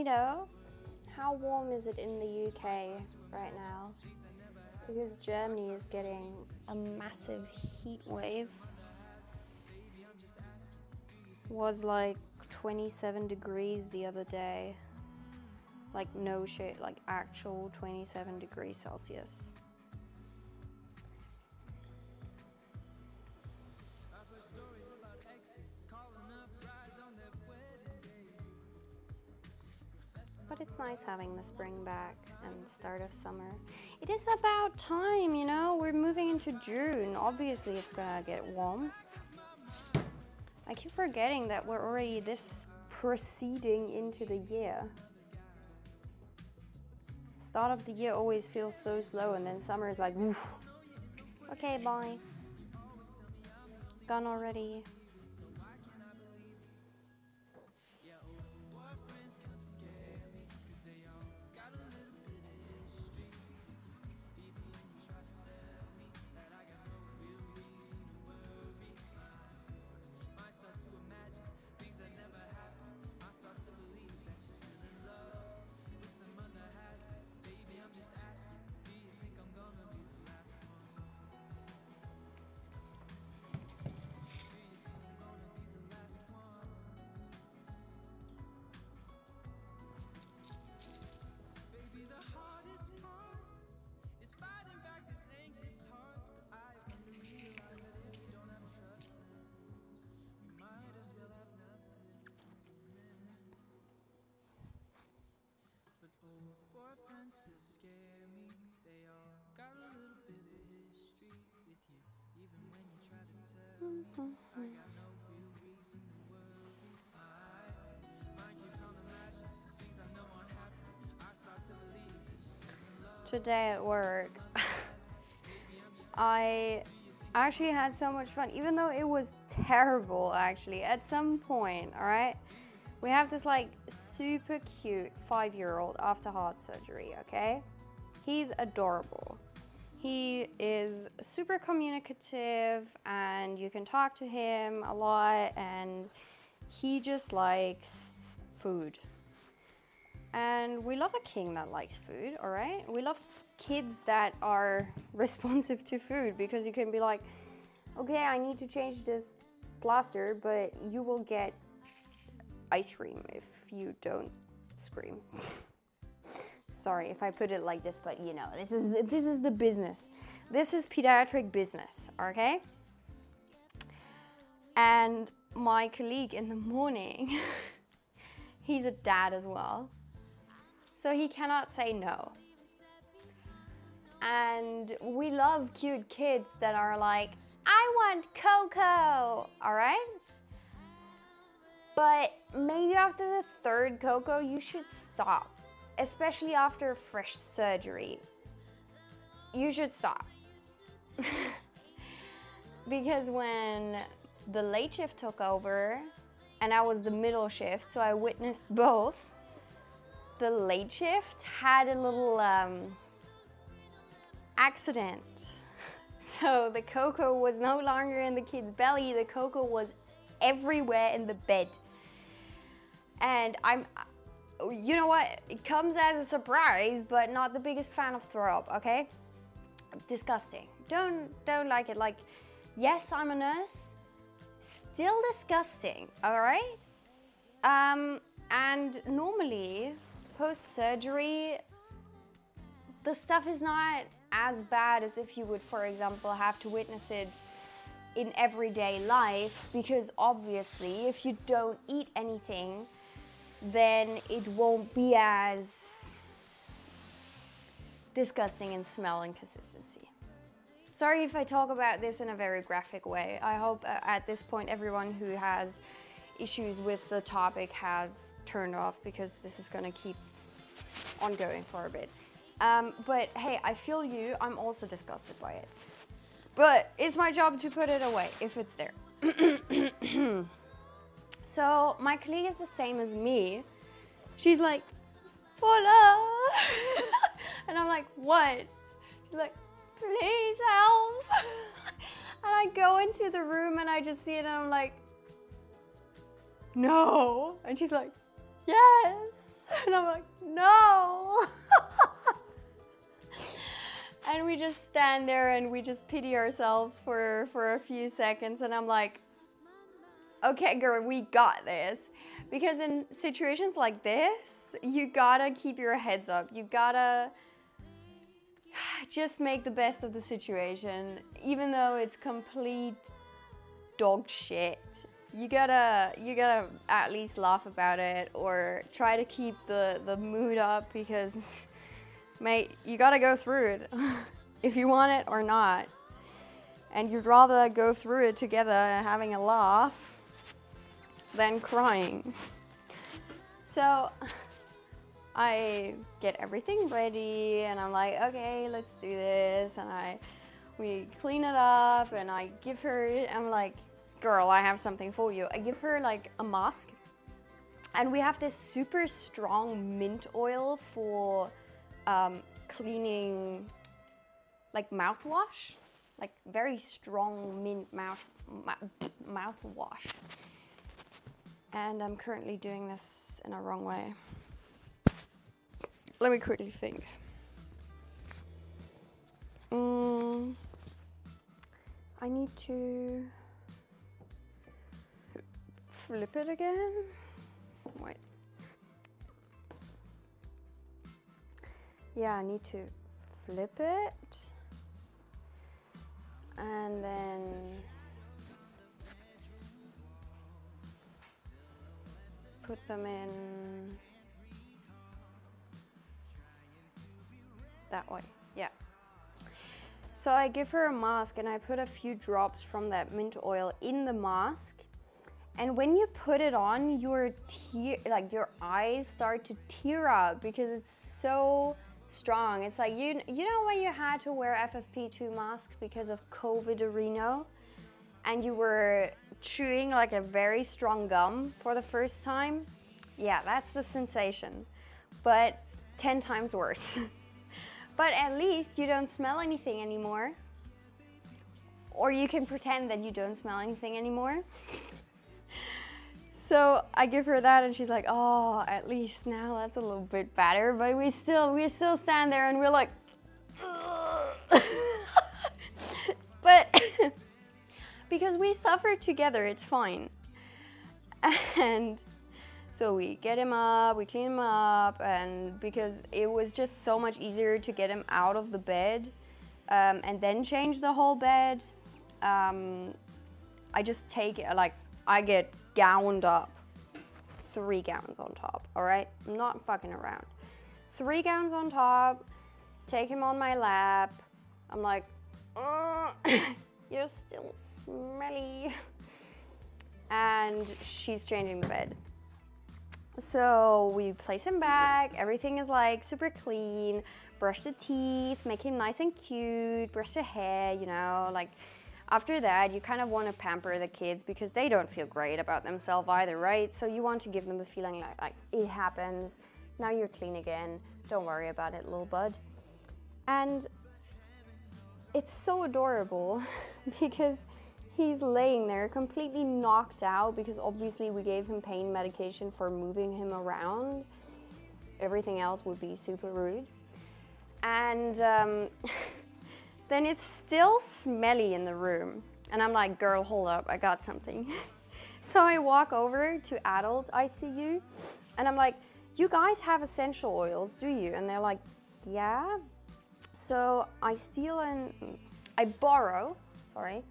Nito, how warm is it in the UK right now? Because Germany is getting a massive heat wave. Was like 27 degrees the other day. Like no shit, like actual 27 degrees Celsius. Nice having the spring back and the start of summer. It is about time, you know? We're moving into June. Obviously, it's gonna get warm. I keep forgetting that we're already this proceeding into the year. Start of the year always feels so slow, and then summer is like, woof. Okay, bye. Gone already. Today at work, I actually had so much fun, even though it was terrible actually at some point, all right? We have this like super cute five year old after heart surgery, okay? He's adorable. He is super communicative and you can talk to him a lot and he just likes food. And we love a king that likes food, all right? We love kids that are responsive to food because you can be like, okay, I need to change this plaster, but you will get ice cream if you don't scream. Sorry if I put it like this, but you know, this is the, this is the business. This is pediatric business, okay? And my colleague in the morning, he's a dad as well. So he cannot say no. And we love cute kids that are like, I want cocoa, all right? But maybe after the third cocoa, you should stop especially after fresh surgery, you should stop. because when the late shift took over and I was the middle shift, so I witnessed both, the late shift had a little um, accident. So the cocoa was no longer in the kid's belly, the cocoa was everywhere in the bed. And I'm you know what? It comes as a surprise, but not the biggest fan of throw up, okay? Disgusting. Don't don't like it. Like, yes, I'm a nurse. Still disgusting, alright? Um, and normally, post-surgery, the stuff is not as bad as if you would, for example, have to witness it in everyday life because obviously if you don't eat anything then it won't be as disgusting in smell and consistency. Sorry if I talk about this in a very graphic way. I hope uh, at this point everyone who has issues with the topic has turned off because this is going to keep ongoing for a bit. Um, but hey, I feel you. I'm also disgusted by it. But it's my job to put it away if it's there. So my colleague is the same as me. She's like, Paula. and I'm like, what? She's like, please help. and I go into the room and I just see it and I'm like, no. And she's like, yes. And I'm like, no. and we just stand there and we just pity ourselves for, for a few seconds. And I'm like, okay, girl, we got this. Because in situations like this, you gotta keep your heads up. You gotta just make the best of the situation, even though it's complete dog shit. You gotta, you gotta at least laugh about it or try to keep the, the mood up because, mate, you gotta go through it if you want it or not. And you'd rather go through it together having a laugh than crying. So I get everything ready and I'm like, okay, let's do this. And I, we clean it up and I give her, I'm like, girl, I have something for you. I give her like a mask and we have this super strong mint oil for um, cleaning like mouthwash, like very strong mint mouth, mouthwash and I'm currently doing this in a wrong way. Let me quickly think. Mm, I need to flip it again. Wait. Yeah, I need to flip it and then put them in that way, yeah. So I give her a mask and I put a few drops from that mint oil in the mask. And when you put it on, your tear, like your eyes start to tear up because it's so strong. It's like you you know when you had to wear FFP2 masks because of COVID Reno, and you were chewing like a very strong gum for the first time. Yeah, that's the sensation, but ten times worse. but at least you don't smell anything anymore, or you can pretend that you don't smell anything anymore. So I give her that, and she's like, "Oh, at least now that's a little bit better." But we still, we still stand there, and we're like, but because we suffer together, it's fine. And so we get him up, we clean him up, and because it was just so much easier to get him out of the bed um, and then change the whole bed. Um, I just take it like I get gowned up, three gowns on top. All right, I'm not fucking around. Three gowns on top. Take him on my lap. I'm like, "Uh, you're still smelly. And she's changing the bed. So we place him back. Everything is like super clean. Brush the teeth, make him nice and cute. Brush the hair, you know, like after that, you kind of want to pamper the kids because they don't feel great about themselves either, right? So you want to give them the feeling like, like it happens. Now you're clean again. Don't worry about it, little bud. And it's so adorable because he's laying there completely knocked out because obviously we gave him pain medication for moving him around. Everything else would be super rude. And um, then it's still smelly in the room. And I'm like, girl, hold up, I got something. so I walk over to adult ICU and I'm like, you guys have essential oils, do you? And they're like, yeah. So I steal and I borrow, sorry,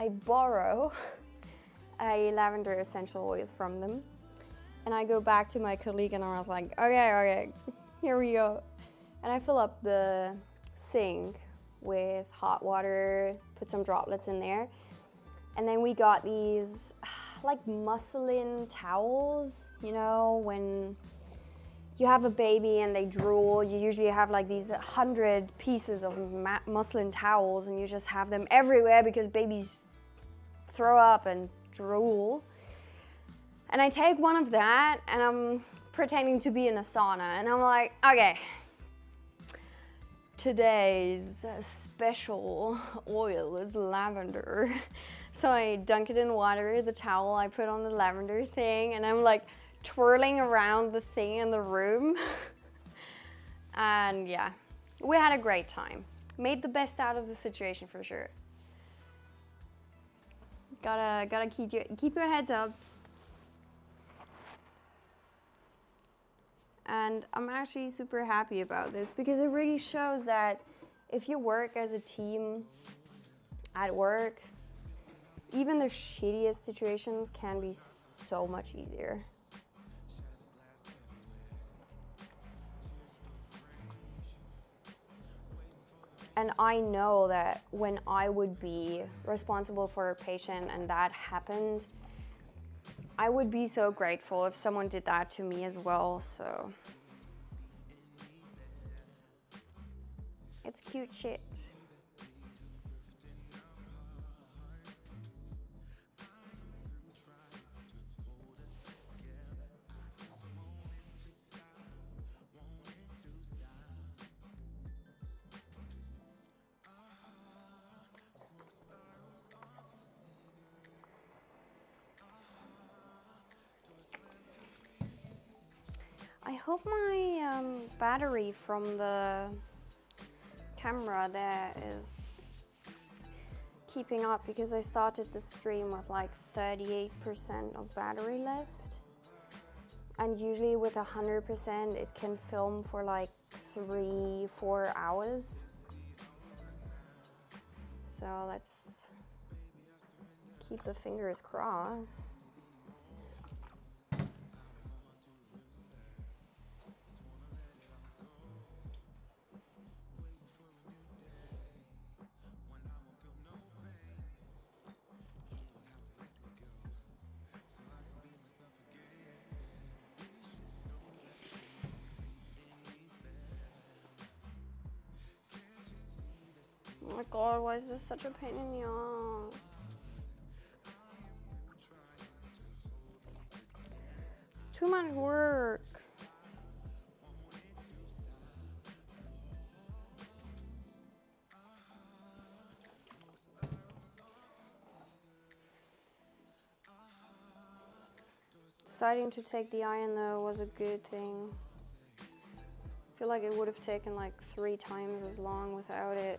I borrow a lavender essential oil from them. And I go back to my colleague and I was like, okay, okay, here we go. And I fill up the sink with hot water, put some droplets in there. And then we got these like muslin towels, you know, when you have a baby and they drool, you usually have like these hundred pieces of muslin towels and you just have them everywhere because babies throw up and drool. And I take one of that and I'm pretending to be in a sauna and I'm like, okay, today's special oil is lavender. So I dunk it in water, the towel I put on the lavender thing, and I'm like twirling around the thing in the room. and yeah, we had a great time. Made the best out of the situation for sure. Gotta gotta keep your keep your heads up. And I'm actually super happy about this because it really shows that if you work as a team at work, even the shittiest situations can be so much easier. And I know that when I would be responsible for a patient and that happened, I would be so grateful if someone did that to me as well. So it's cute shit. Hope my um, battery from the camera there is keeping up because I started the stream with like 38% of battery left. And usually with 100% it can film for like three, four hours. So let's keep the fingers crossed. Why is this such a pain in the ass? It's too much work. Deciding to take the iron though was a good thing. I feel like it would have taken like three times as long without it.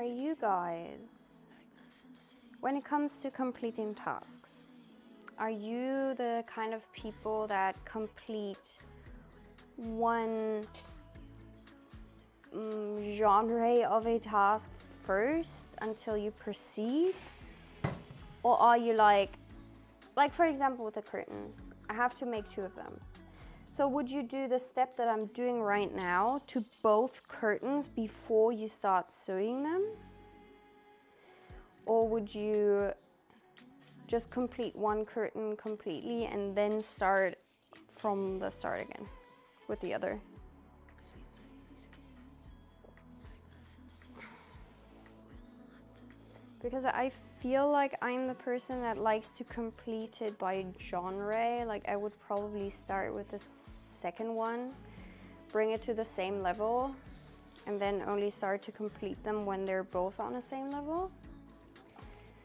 Are you guys, when it comes to completing tasks, are you the kind of people that complete one mm, genre of a task first until you proceed? Or are you like, like for example with the curtains, I have to make two of them. So would you do the step that I'm doing right now to both curtains before you start sewing them? Or would you just complete one curtain completely and then start from the start again with the other? Because I feel like I'm the person that likes to complete it by genre. Like I would probably start with the second one, bring it to the same level, and then only start to complete them when they're both on the same level.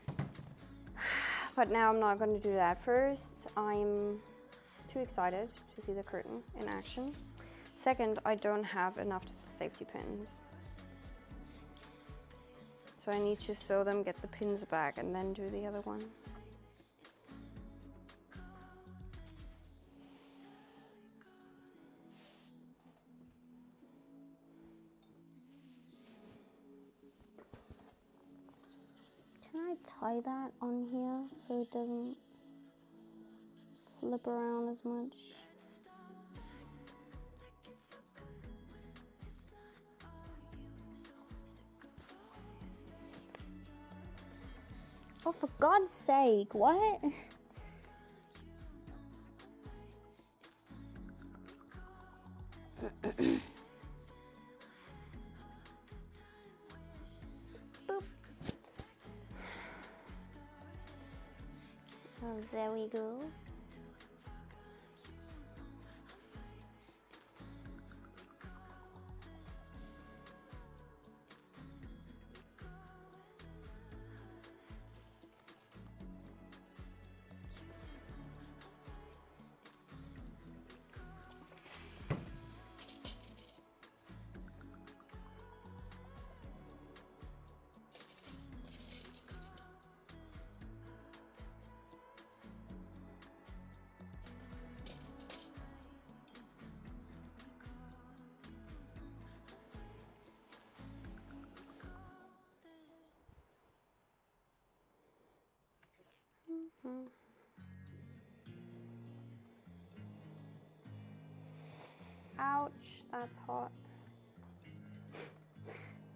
But now I'm not going to do that first. I'm too excited to see the curtain in action. Second, I don't have enough safety pins. So I need to sew them, get the pins back, and then do the other one. Can I tie that on here so it doesn't flip around as much? Oh, for God's sake, what? Oh, there we go. That's hot.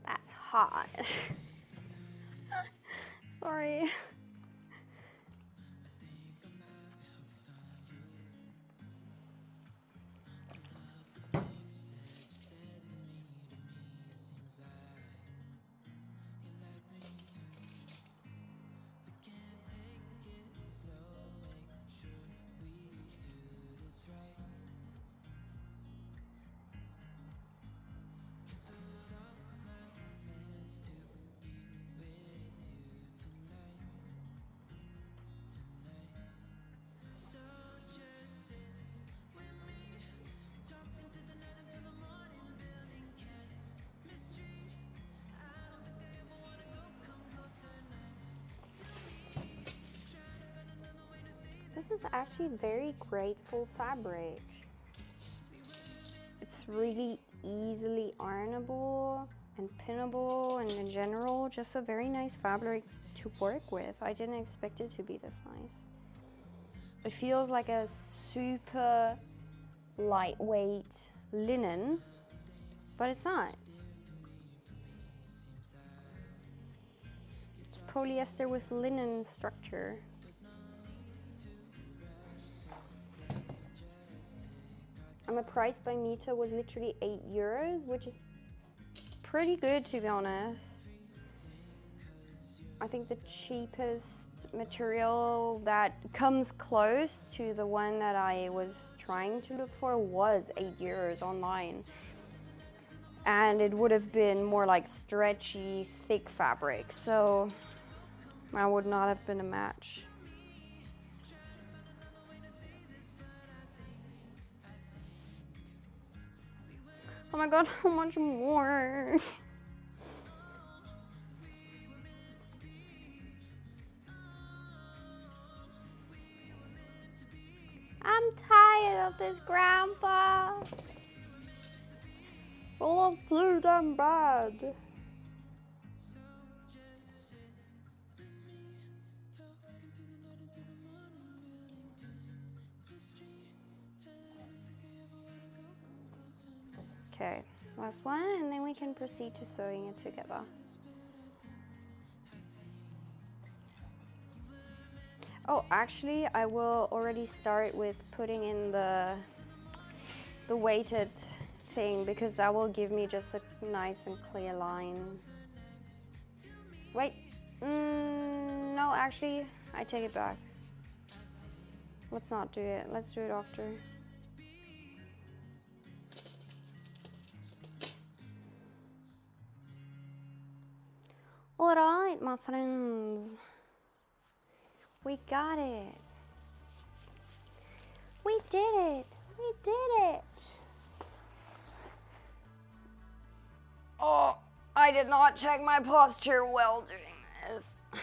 that's hot. Sorry. This is actually very grateful fabric. It's really easily ironable and pinnable and in general just a very nice fabric to work with. I didn't expect it to be this nice. It feels like a super lightweight linen, but it's not. It's polyester with linen structure. And the price by meter was literally 8 euros, which is pretty good to be honest. I think the cheapest material that comes close to the one that I was trying to look for was 8 euros online. And it would have been more like stretchy, thick fabric. So I would not have been a match. My god, how much more? I'm tired of this, Grandpa. Well, I'm too damn bad. Okay, last one, and then we can proceed to sewing it together. Oh, actually, I will already start with putting in the the weighted thing because that will give me just a nice and clear line. Wait, mm, no, actually, I take it back. Let's not do it. Let's do it after. All right, my friends. We got it. We did it. We did it. Oh, I did not check my posture while doing this.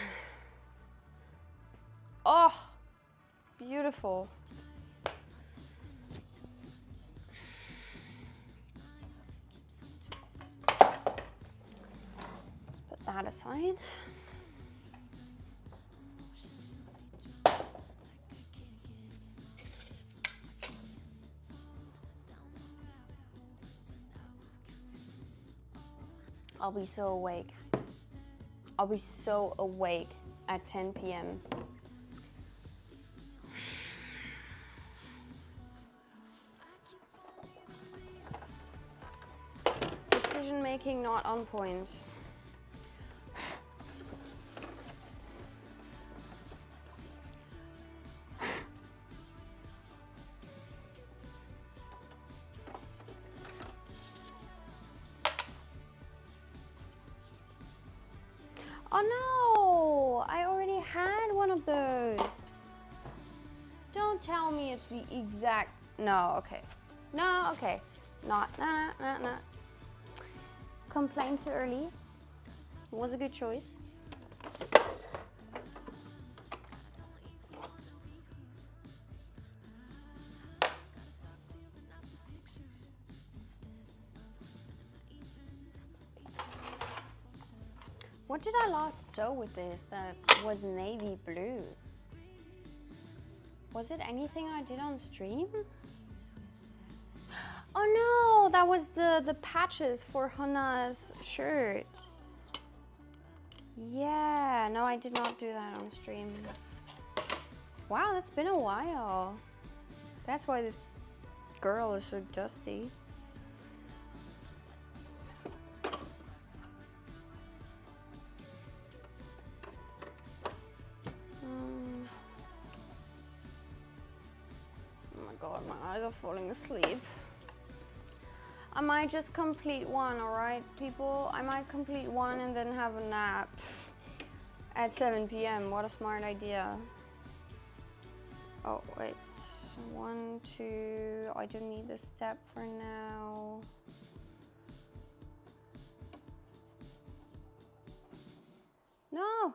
Oh, beautiful. That aside. I'll be so awake. I'll be so awake at 10 p.m. Decision making not on point. Tell me it's the exact. No, okay. No, okay. Not, nah, nah, nah. Complain too early. Was a good choice. What did I last sew with this that was navy blue? Was it anything I did on stream? Oh no, that was the, the patches for Hana's shirt. Yeah, no, I did not do that on stream. Wow, that's been a while. That's why this girl is so dusty. Falling asleep. I might just complete one, alright, people? I might complete one and then have a nap at 7 p.m. What a smart idea. Oh, wait. One, two. I don't need this step for now. No!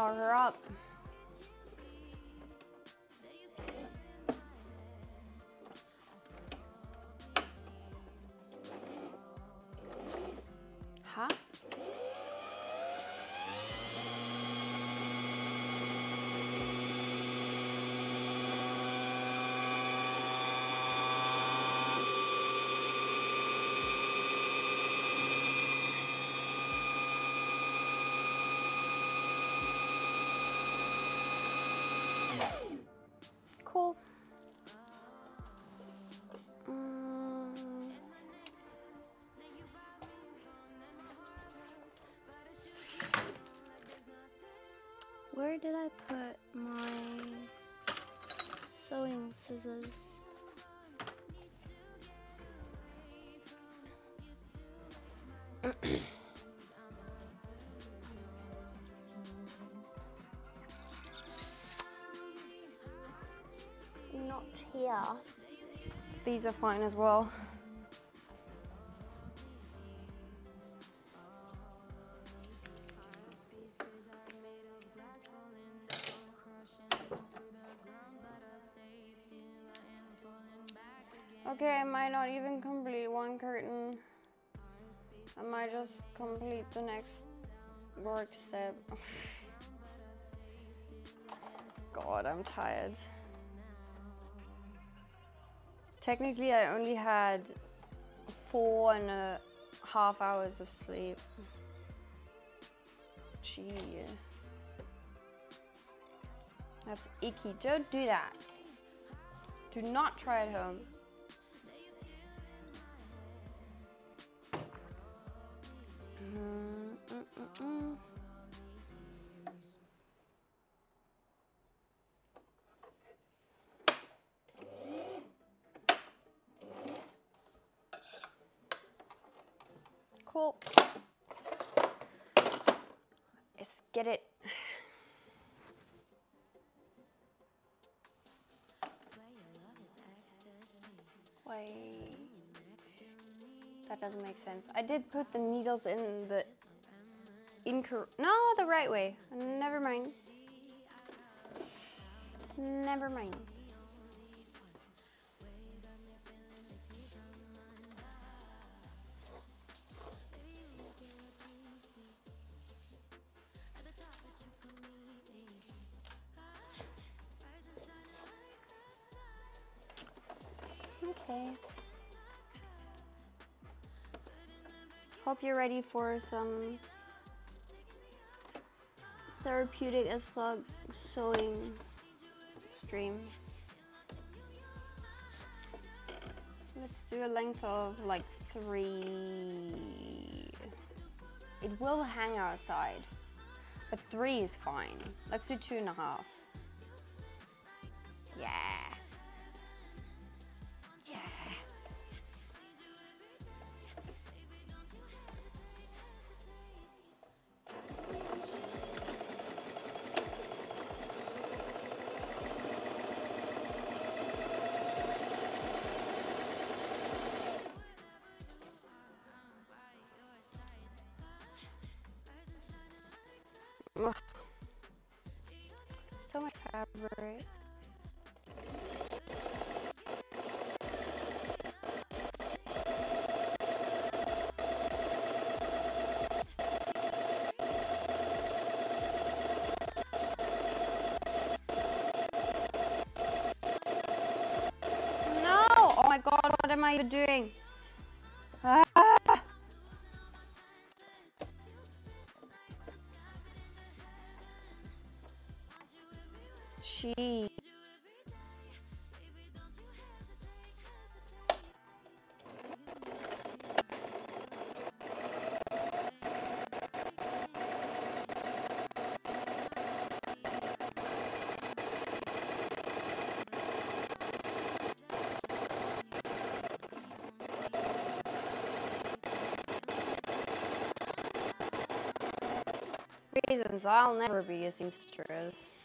power her up. Where did I put my sewing scissors? Not here. These are fine as well. Not even complete one curtain. I might just complete the next work step. God, I'm tired. Technically, I only had four and a half hours of sleep. Gee. That's icky. Don't do that. Do not try at home. Doesn't make sense. I did put the needles in the incorrect. No, the right way. Never mind. Never mind. Hope you're ready for some therapeutic as fuck sewing stream. Let's do a length of like three. It will hang outside, but three is fine. Let's do two and a half. Am I doing? I'll never be a seamstress.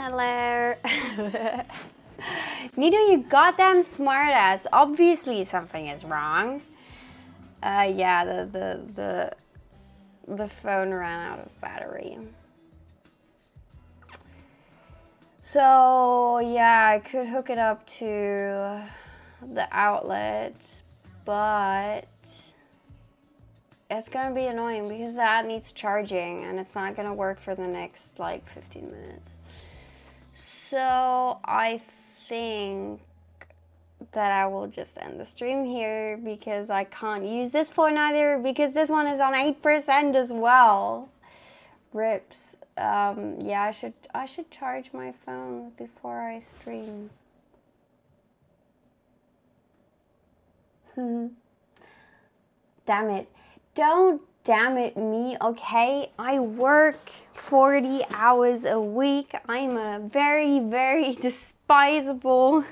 Hello. Nito, you goddamn smartass. Obviously something is wrong. Uh, yeah, the, the, the, the phone ran out of battery. So, yeah, I could hook it up to the outlet, but it's gonna be annoying because that needs charging and it's not gonna work for the next like 15 minutes. So I think that I will just end the stream here because I can't use this phone either because this one is on 8% as well. Rips. Um, yeah, I should I should charge my phone before I stream. damn it. Don't damn it me, okay? I work 40 hours a week. I'm a very, very despisable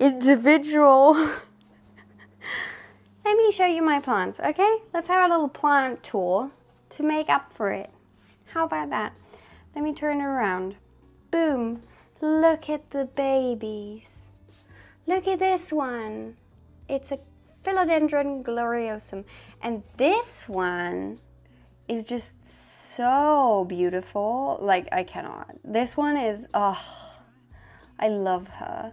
individual. Let me show you my plants, okay? Let's have a little plant tour to make up for it. How about that? Let me turn around. Boom. Look at the babies. Look at this one. It's a Philodendron gloriosum. And this one is just so beautiful. Like, I cannot. This one is, oh, I love her.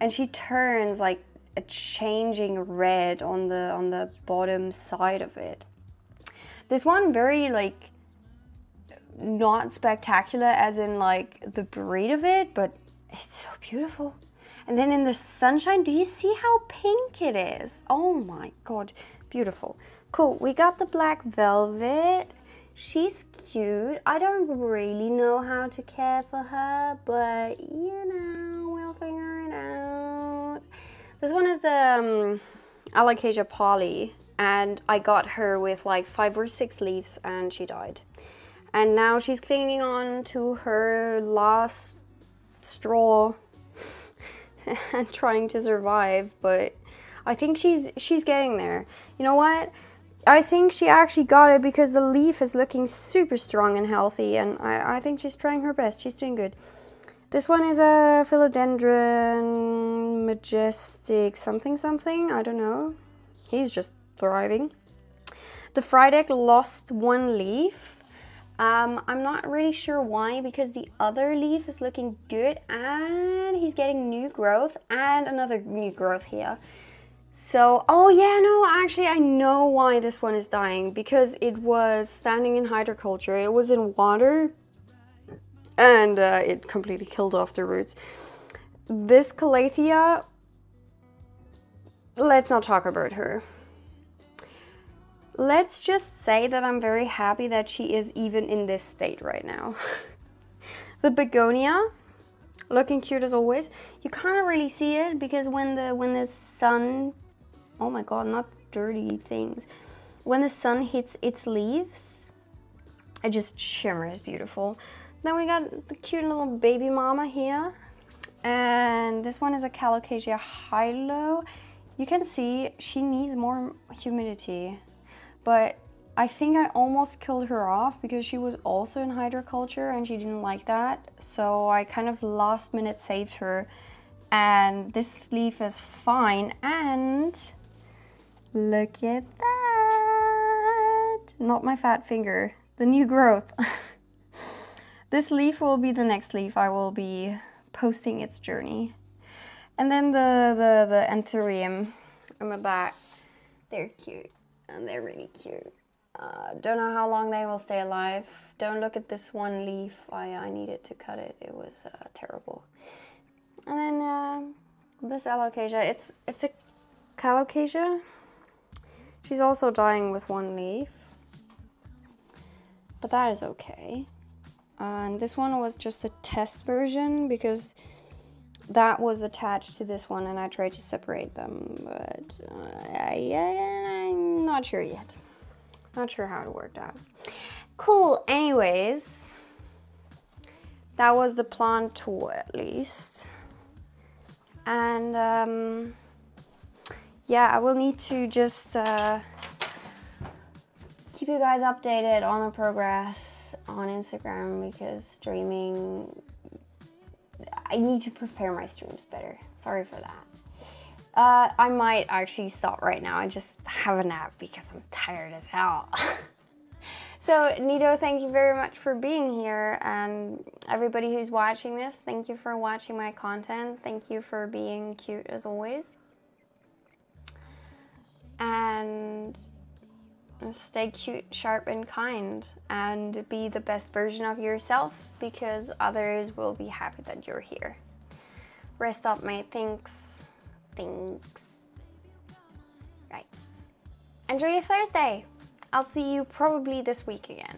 And she turns like a changing red on the on the bottom side of it. This one very like not spectacular as in like the breed of it, but it's so beautiful. And then in the sunshine, do you see how pink it is? Oh my god, beautiful. Cool, we got the black velvet. She's cute. I don't really know how to care for her, but you know, we'll figure it out. This one is um, Alocasia Polly, and I got her with like five or six leaves, and she died. And now she's clinging on to her last straw and trying to survive, but I think she's she's getting there. You know what? I think she actually got it because the leaf is looking super strong and healthy, and I, I think she's trying her best. She's doing good. This one is a philodendron majestic something something. I don't know. He's just thriving. The Frydek lost one leaf. Um, I'm not really sure why because the other leaf is looking good and he's getting new growth and another new growth here. So, oh yeah, no, actually I know why this one is dying because it was standing in hydroculture. It was in water and uh, it completely killed off the roots. This Calathea, let's not talk about her. Let's just say that I'm very happy that she is even in this state right now. the begonia, looking cute as always. You can't really see it because when the when the sun oh my god, not dirty things. When the sun hits its leaves, it just shimmers beautiful. Then we got the cute little baby mama here. And this one is a Colocasia hylo. You can see she needs more humidity. But I think I almost killed her off because she was also in hydroculture and she didn't like that. So I kind of last minute saved her. And this leaf is fine. And Look at that! Not my fat finger, the new growth. this leaf will be the next leaf I will be posting its journey. And then the, the, the anthurium on the back, they're cute and they're really cute. Uh, don't know how long they will stay alive. Don't look at this one leaf. I, I needed to cut it. It was uh, terrible. And then uh, this alocasia, it's it's a colocasia. She's also dying with one leaf. But that is okay. and this one was just a test version because that was attached to this one and I tried to separate them. But uh, I, I'm not sure yet. Not sure how it worked out. Cool. Anyways, that was the plant tour at least. And um, yeah, I will need to just uh, keep you guys updated on the progress on Instagram because streaming, I need to prepare my streams better. Sorry for that. Uh, I might actually stop right now and just have a nap because I'm tired as hell. so, Nito, thank you very much for being here. And everybody who's watching this, thank you for watching my content. Thank you for being cute as always and stay cute, sharp, and kind, and be the best version of yourself because others will be happy that you're here. Rest up, mate. Thanks. Thanks. Right. Enjoy your Thursday. I'll see you probably this week again.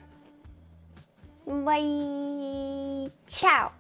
Bye. Ciao.